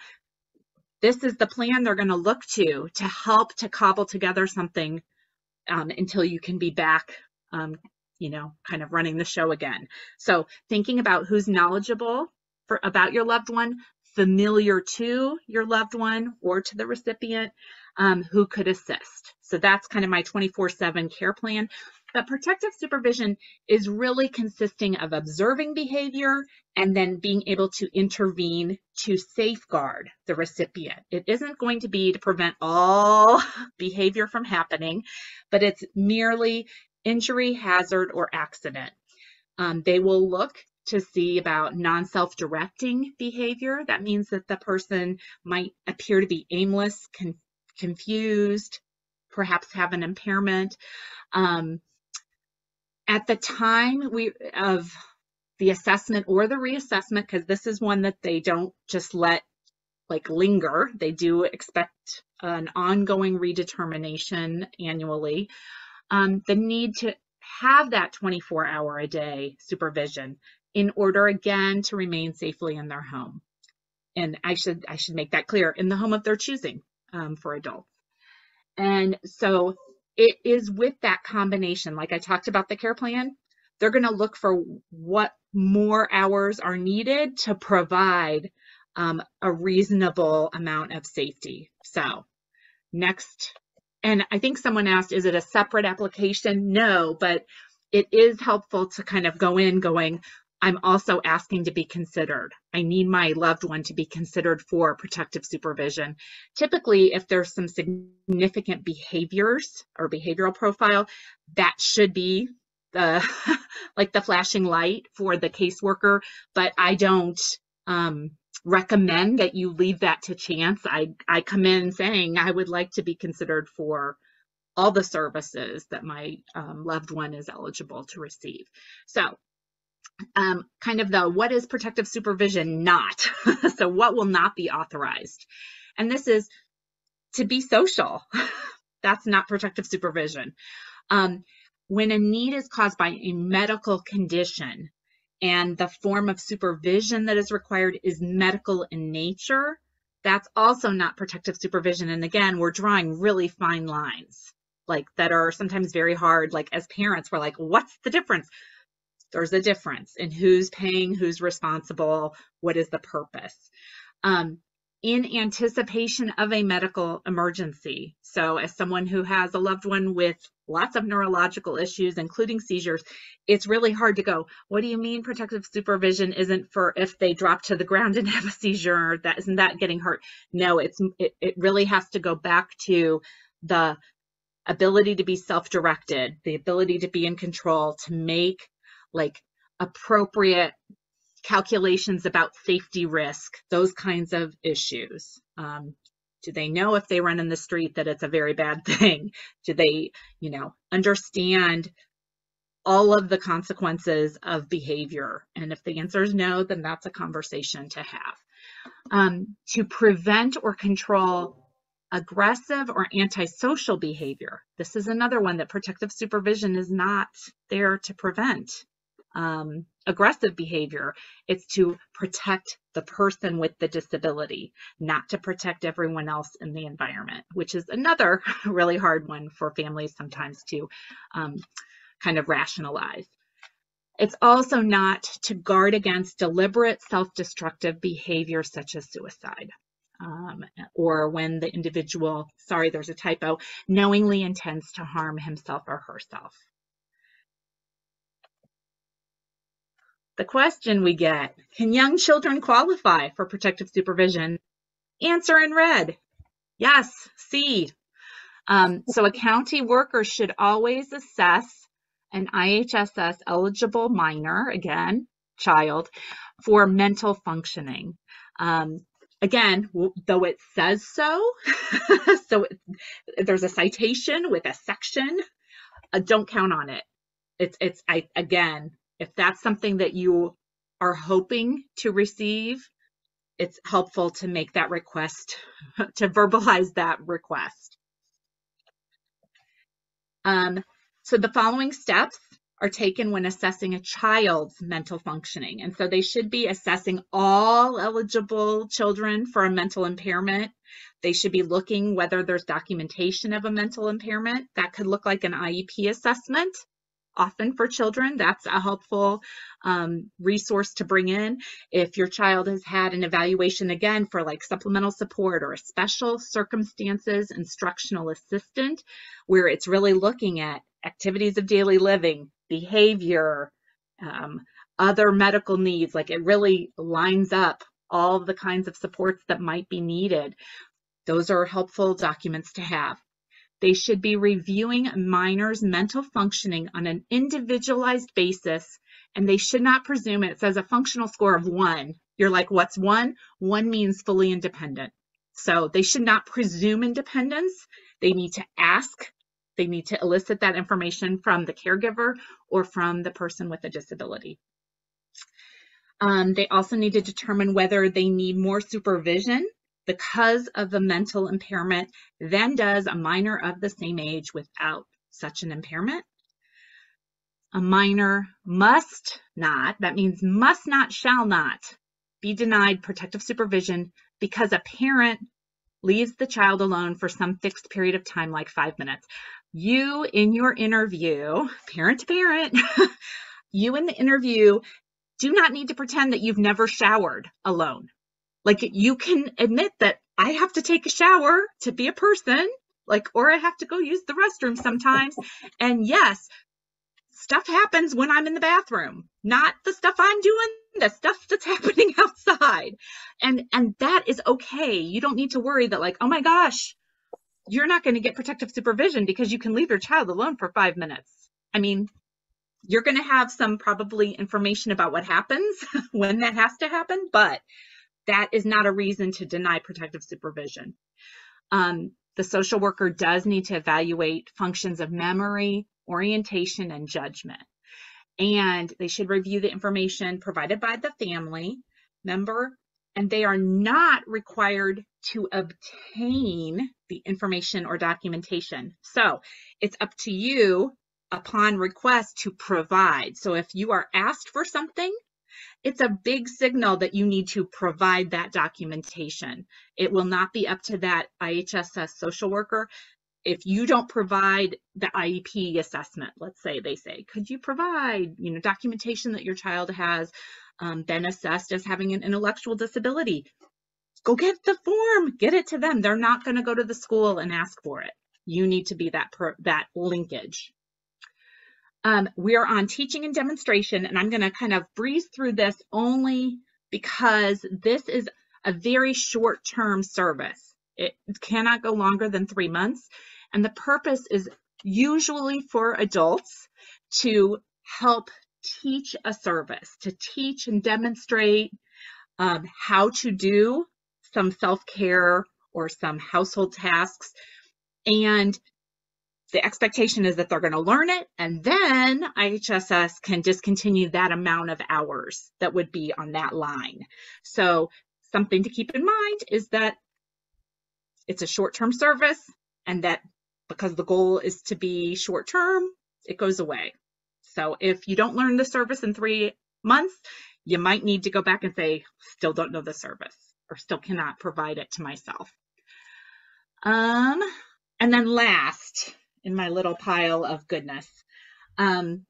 this is the plan they're going to look to to help to cobble together something um, until you can be back, um, you know, kind of running the show again. So thinking about who's knowledgeable for about your loved one, familiar to your loved one or to the recipient um, who could assist. So that's kind of my 24 7 care plan. But protective supervision is really consisting of observing behavior and then being able to intervene to safeguard the recipient. It isn't going to be to prevent all behavior from happening, but it's merely injury, hazard, or accident. Um, they will look to see about non self directing behavior. That means that the person might appear to be aimless, con- confused, perhaps have an impairment. Um, at the time we of the assessment or the reassessment, because this is one that they don't just let like linger, they do expect an ongoing redetermination annually. Um, the need to have that 24 hour a day supervision in order again to remain safely in their home. And I should I should make that clear in the home of their choosing um, for adults. And so it is with that combination, like I talked about the care plan, they're going to look for what more hours are needed to provide um, a reasonable amount of safety. So next, and I think someone asked, is it a separate application? No, but it is helpful to kind of go in going, I'm also asking to be considered. I need my loved one to be considered for protective supervision. Typically, if there's some significant behaviors or behavioral profile, that should be the like the flashing light for the caseworker, but I don't um, recommend that you leave that to chance. I, I come in saying I would like to be considered for all the services that my um, loved one is eligible to receive. So um, kind of the what is protective supervision not? so what will not be authorized? And this is to be social. That's not protective supervision. Um, when a need is caused by a medical condition and the form of supervision that is required is medical in nature, that's also not protective supervision. And again, we're drawing really fine lines like that are sometimes very hard. Like as parents, we're like, what's the difference? There's a difference in who's paying, who's responsible, what is the purpose. Um, in anticipation of a medical emergency. So, as someone who has a loved one with lots of neurological issues, including seizures, it's really hard to go, what do you mean protective supervision isn't for if they drop to the ground and have a seizure? That isn't that getting hurt? No, it's it, it really has to go back to the ability to be self-directed, the ability to be in control, to make like appropriate calculations about safety risk, those kinds of issues. Um, do they know if they run in the street that it's a very bad thing? Do they, you know, understand all of the consequences of behavior? And if the answer is no, then that's a conversation to have. Um, to prevent or control aggressive or antisocial behavior. This is another one that protective supervision is not there to prevent um, aggressive behavior. It's to protect the person with the disability, not to protect everyone else in the environment, which is another really hard one for families sometimes to um, kind of rationalize. It's also not to guard against deliberate self-destructive behavior such as suicide. Um, or when the individual, sorry, there's a typo, knowingly intends to harm himself or herself. The question we get, can young children qualify for protective supervision? Answer in red. Yes, C. Um, so a county worker should always assess an IHSS eligible minor, again, child, for mental functioning. Um, again, though it says so, so it, there's a citation with a section, uh, don't count on it. It's, it's, I, again, if that's something that you are hoping to receive, it's helpful to make that request, to verbalize that request. Um, so the following steps are taken when assessing a child's mental functioning. And so they should be assessing all eligible children for a mental impairment. They should be looking whether there's documentation of a mental impairment. That could look like an IEP assessment often for children. That's a helpful um, resource to bring in. If your child has had an evaluation again for like supplemental support or a special circumstances instructional assistant, where it's really looking at activities of daily living, behavior, um, other medical needs, like it really lines up all the kinds of supports that might be needed. Those are helpful documents to have. They should be reviewing a minors' mental functioning on an individualized basis, and they should not presume it says a functional score of one. You're like, what's one? One means fully independent. So they should not presume independence. They need to ask. They need to elicit that information from the caregiver or from the person with a disability. Um, they also need to determine whether they need more supervision because of the mental impairment than does a minor of the same age without such an impairment. A minor must not, that means must not, shall not, be denied protective supervision because a parent leaves the child alone for some fixed period of time, like five minutes. You, in your interview, parent to parent, you in the interview do not need to pretend that you've never showered alone. Like you can admit that I have to take a shower to be a person, like, or I have to go use the restroom sometimes. And yes, stuff happens when I'm in the bathroom, not the stuff I'm doing, the stuff that's happening outside. And and that is okay. You don't need to worry that like, oh my gosh, you're not going to get protective supervision because you can leave your child alone for 5 minutes. I mean, you're going to have some probably information about what happens when that has to happen, but that is not a reason to deny protective supervision. Um, the social worker does need to evaluate functions of memory, orientation, and judgment. And they should review the information provided by the family member, and they are not required to obtain the information or documentation. So it's up to you upon request to provide. So if you are asked for something, it's a big signal that you need to provide that documentation. It will not be up to that IHSS social worker. If you don't provide the IEP assessment, let's say they say, could you provide, you know, documentation that your child has um, been assessed as having an intellectual disability? Go get the form, get it to them. They're not going to go to the school and ask for it. You need to be that that linkage. Um, we are on teaching and demonstration, and I'm going to kind of breeze through this only because this is a very short-term service. It cannot go longer than three months, and the purpose is usually for adults to help teach a service, to teach and demonstrate um, how to do some self-care or some household tasks and the expectation is that they're going to learn it and then IHSS can discontinue that amount of hours that would be on that line. So something to keep in mind is that it's a short-term service and that because the goal is to be short-term, it goes away. So if you don't learn the service in three months, you might need to go back and say, still don't know the service or still cannot provide it to myself. Um, and then last, in my little pile of goodness. Um,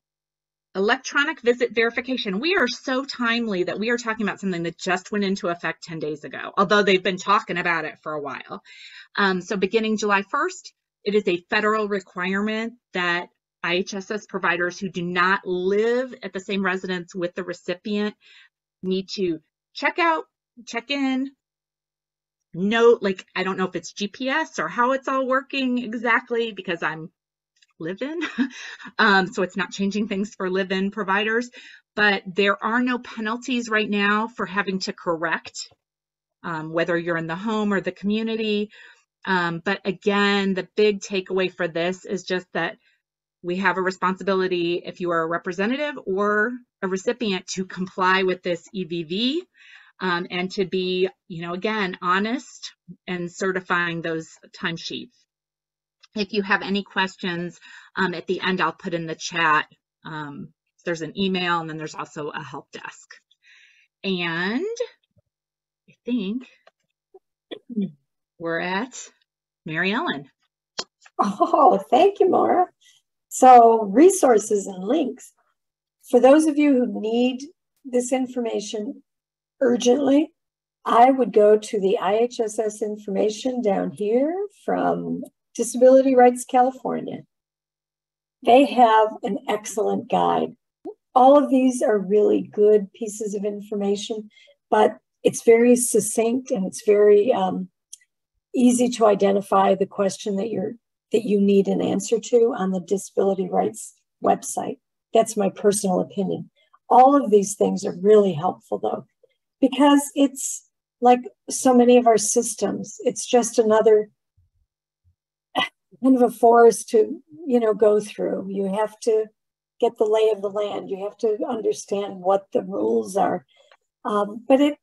electronic visit verification. We are so timely that we are talking about something that just went into effect 10 days ago, although they've been talking about it for a while. Um, so beginning July 1st, it is a federal requirement that IHSS providers who do not live at the same residence with the recipient need to check out, check in, no, like, I don't know if it's GPS or how it's all working exactly because I'm live-in. um, so it's not changing things for live-in providers, but there are no penalties right now for having to correct um, whether you're in the home or the community. Um, but again, the big takeaway for this is just that we have a responsibility if you are a representative or a recipient to comply with this EVV um, and to be, you know, again, honest and certifying those timesheets. If you have any questions um, at the end, I'll put in the chat. Um, there's an email and then there's also a help desk. And I think we're at Mary Ellen. Oh, thank you, Moira. So resources and links. For those of you who need this information urgently, I would go to the IHSS information down here from Disability Rights California. They have an excellent guide. All of these are really good pieces of information, but it's very succinct and it's very um, easy to identify the question that you're that you need an answer to on the disability rights website. That's my personal opinion. All of these things are really helpful though, because it's like so many of our systems, it's just another kind of a forest to, you know, go through. You have to get the lay of the land. You have to understand what the rules are. Um, but it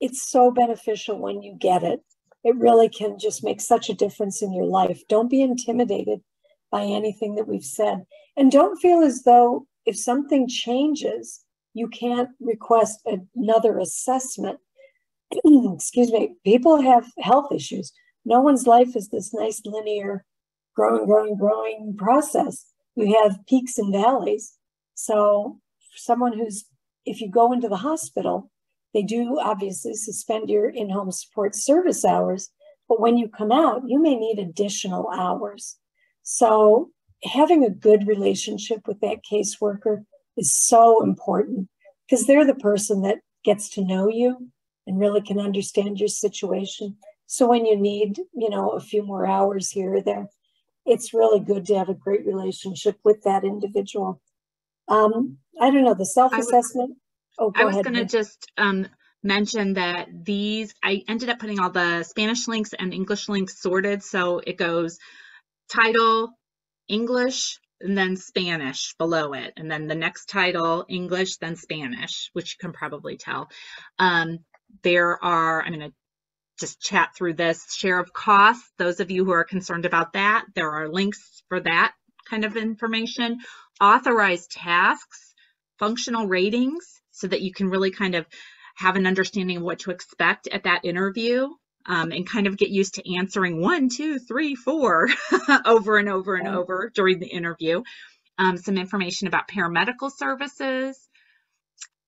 it's so beneficial when you get it it really can just make such a difference in your life. Don't be intimidated by anything that we've said. And don't feel as though if something changes, you can't request another assessment. Excuse me, people have health issues. No one's life is this nice linear growing, growing, growing process. You have peaks and valleys. So, someone who's, if you go into the hospital, they do obviously suspend your in home support service hours, but when you come out, you may need additional hours. So, having a good relationship with that caseworker is so important because they're the person that gets to know you and really can understand your situation. So, when you need, you know, a few more hours here or there, it's really good to have a great relationship with that individual. Um, I don't know, the self assessment. Oh, I was going to just um, mention that these, I ended up putting all the Spanish links and English links sorted. So it goes title, English, and then Spanish below it. And then the next title, English, then Spanish, which you can probably tell. Um, there are, I'm going to just chat through this share of costs. Those of you who are concerned about that, there are links for that kind of information. Authorized tasks, functional ratings, so that you can really kind of have an understanding of what to expect at that interview um, and kind of get used to answering one, two, three, four over and over and over during the interview. Um, some information about paramedical services.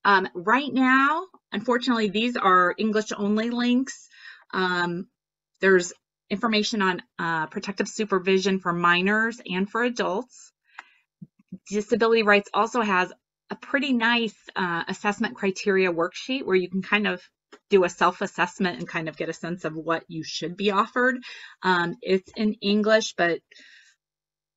Um, right now, unfortunately, these are English only links. Um, there's information on uh, protective supervision for minors and for adults. Disability Rights also has a pretty nice uh, assessment criteria worksheet where you can kind of do a self-assessment and kind of get a sense of what you should be offered. Um, it's in English, but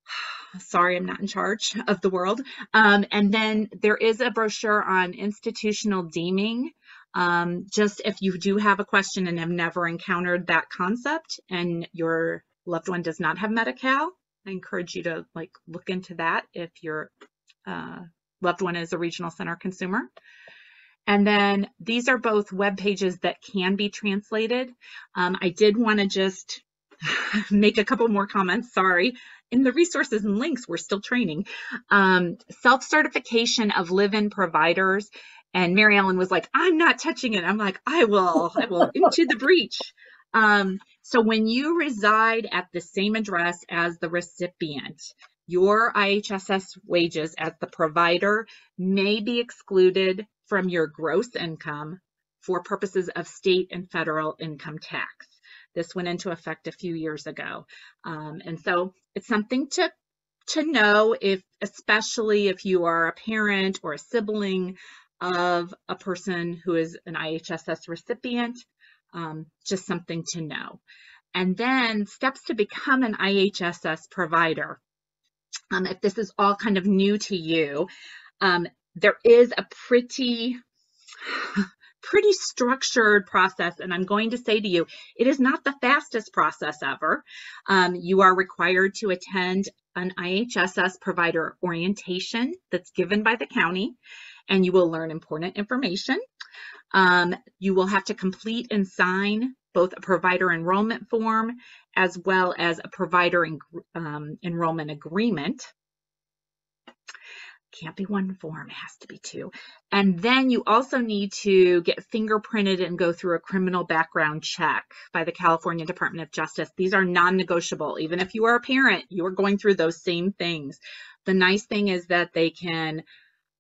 sorry, I'm not in charge of the world. Um, and then there is a brochure on institutional deeming. Um, just if you do have a question and have never encountered that concept and your loved one does not have Medi-Cal, I encourage you to like look into that if you're uh, loved one is a regional center consumer. And then these are both web pages that can be translated. Um, I did want to just make a couple more comments, sorry. In the resources and links, we're still training. Um, Self-certification of live-in providers. And Mary Ellen was like, I'm not touching it. I'm like, I will, I will into the breach. Um, so when you reside at the same address as the recipient, your IHSS wages as the provider may be excluded from your gross income for purposes of state and federal income tax. This went into effect a few years ago. Um, and so it's something to, to know if, especially if you are a parent or a sibling of a person who is an IHSS recipient. um, just something to know. And then steps to become an IHSS provider. Um, if this is all kind of new to you, um, there is a pretty pretty structured process. And I'm going to say to you, it is not the fastest process ever. Um, you are required to attend an IHSS provider orientation that's given by the county, and you will learn important information. Um, you will have to complete and sign both a provider enrollment form as well as a provider en um, enrollment agreement can't be one form, it has to be two. And then you also need to get fingerprinted and go through a criminal background check by the California Department of Justice. These are non-negotiable. Even if you are a parent, you are going through those same things. The nice thing is that they can,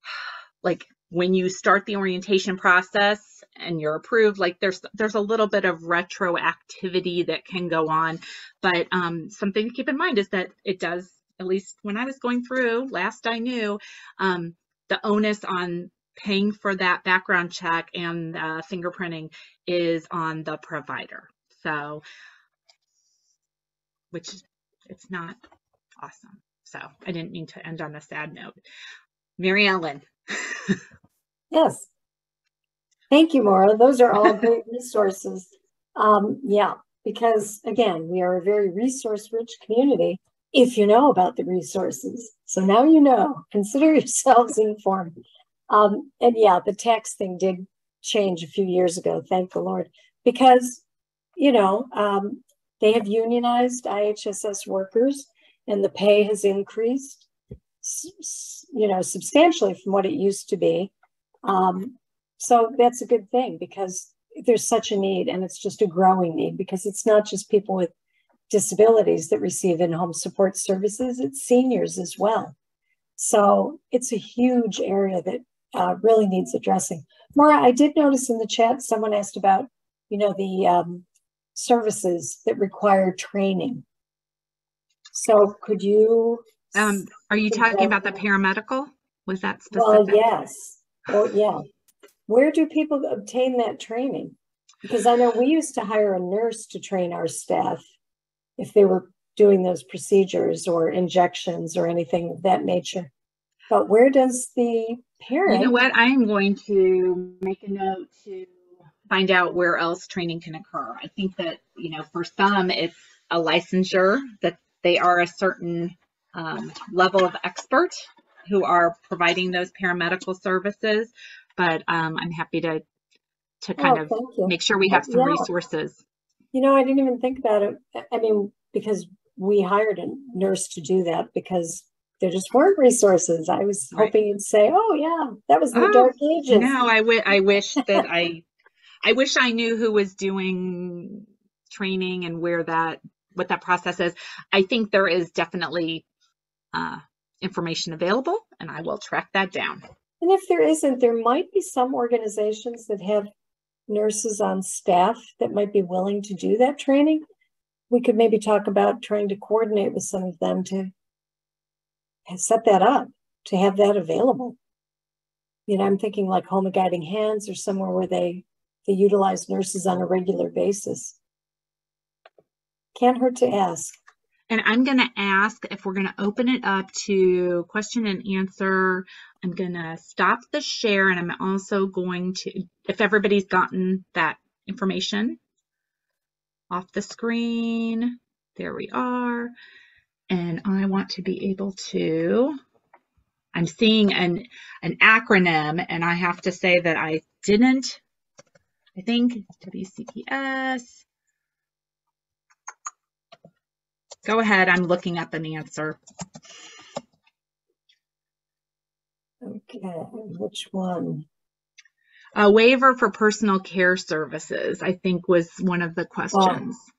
like when you start the orientation process and you're approved, like there's there's a little bit of retroactivity that can go on. But um, something to keep in mind is that it does at least when I was going through, last I knew, um, the onus on paying for that background check and uh, fingerprinting is on the provider. So, which it's not awesome. So I didn't mean to end on a sad note. Mary Ellen. yes. Thank you, Moira. Those are all great resources. Um, yeah, because again, we are a very resource rich community if you know about the resources. So now you know, consider yourselves informed. Um, and yeah, the tax thing did change a few years ago, thank the Lord, because, you know, um, they have unionized IHSS workers and the pay has increased, you know, substantially from what it used to be. Um, so that's a good thing because there's such a need and it's just a growing need because it's not just people with disabilities that receive in-home support services, it's seniors as well. So it's a huge area that uh, really needs addressing. Moira, I did notice in the chat someone asked about, you know, the um, services that require training. So could you? Um, are you talking about the paramedical? Was that specific? Well, yes. Oh, yeah. Where do people obtain that training? Because I know we used to hire a nurse to train our staff if they were doing those procedures or injections or anything of that nature. But where does the parent? You know what? I am going to make a note to find out where else training can occur. I think that, you know, for some, it's a licensure that they are a certain um, level of expert who are providing those paramedical services. But um, I'm happy to to kind oh, of make sure we have some yeah. resources you know, I didn't even think about it. I mean, because we hired a nurse to do that because there just weren't resources. I was right. hoping you'd say, "Oh yeah, that was the oh, dark ages." No, I, w- I wish that I, I wish I knew who was doing training and where that what that process is. I think there is definitely uh, information available, and I will track that down. And if there isn't, there might be some organizations that have nurses on staff that might be willing to do that training, we could maybe talk about trying to coordinate with some of them to set that up, to have that available. You know, I'm thinking like Home of Guiding Hands or somewhere where they they utilize nurses on a regular basis. Can't hurt to ask. And I'm going to ask if we're going to open it up to question and answer. I'm going to stop the share and I'm also going to, if everybody's gotten that information off the screen, there we are. And I want to be able to, I'm seeing an, an acronym and I have to say that I didn't, I think WCPS, Go ahead, I'm looking up an answer. Okay, which one? A waiver for personal care services, I think was one of the questions. Oh.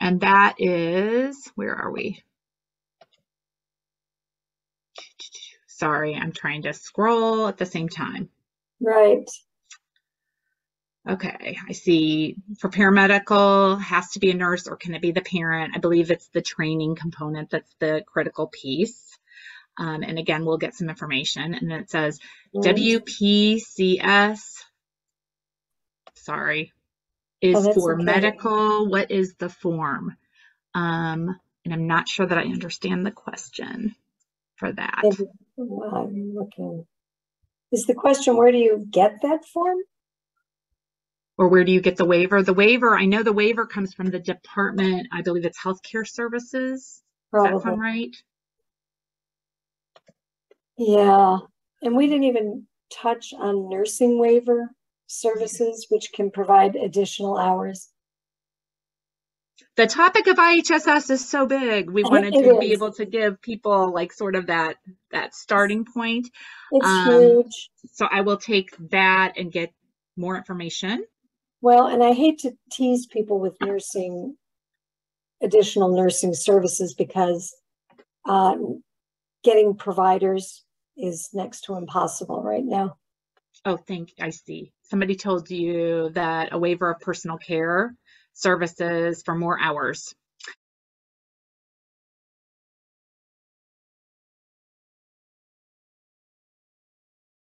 And that is, where are we? Sorry, I'm trying to scroll at the same time. Right. Okay, I see for paramedical has to be a nurse or can it be the parent? I believe it's the training component that's the critical piece. Um, and again, we'll get some information. And it says WPCS, sorry, is Oh, for okay. medical. What is the form? Um, and I'm not sure that I understand the question for that. Well, I'm looking. Is the question, where do you get that form? Or where do you get the waiver? The waiver, I know the waiver comes from the department, I believe it's healthcare services. Does that sound Probably. right? Yeah, and we didn't even touch on nursing waiver services, which can provide additional hours. The topic of IHSS is so big. We wanted to be able to give people like sort of that that starting point. It's Um, huge. So I will take that and get more information. Well, and I hate to tease people with nursing, additional nursing services because um, getting providers is next to impossible right now. Oh, thank, I see. Somebody told you that a waiver of personal care services for more hours.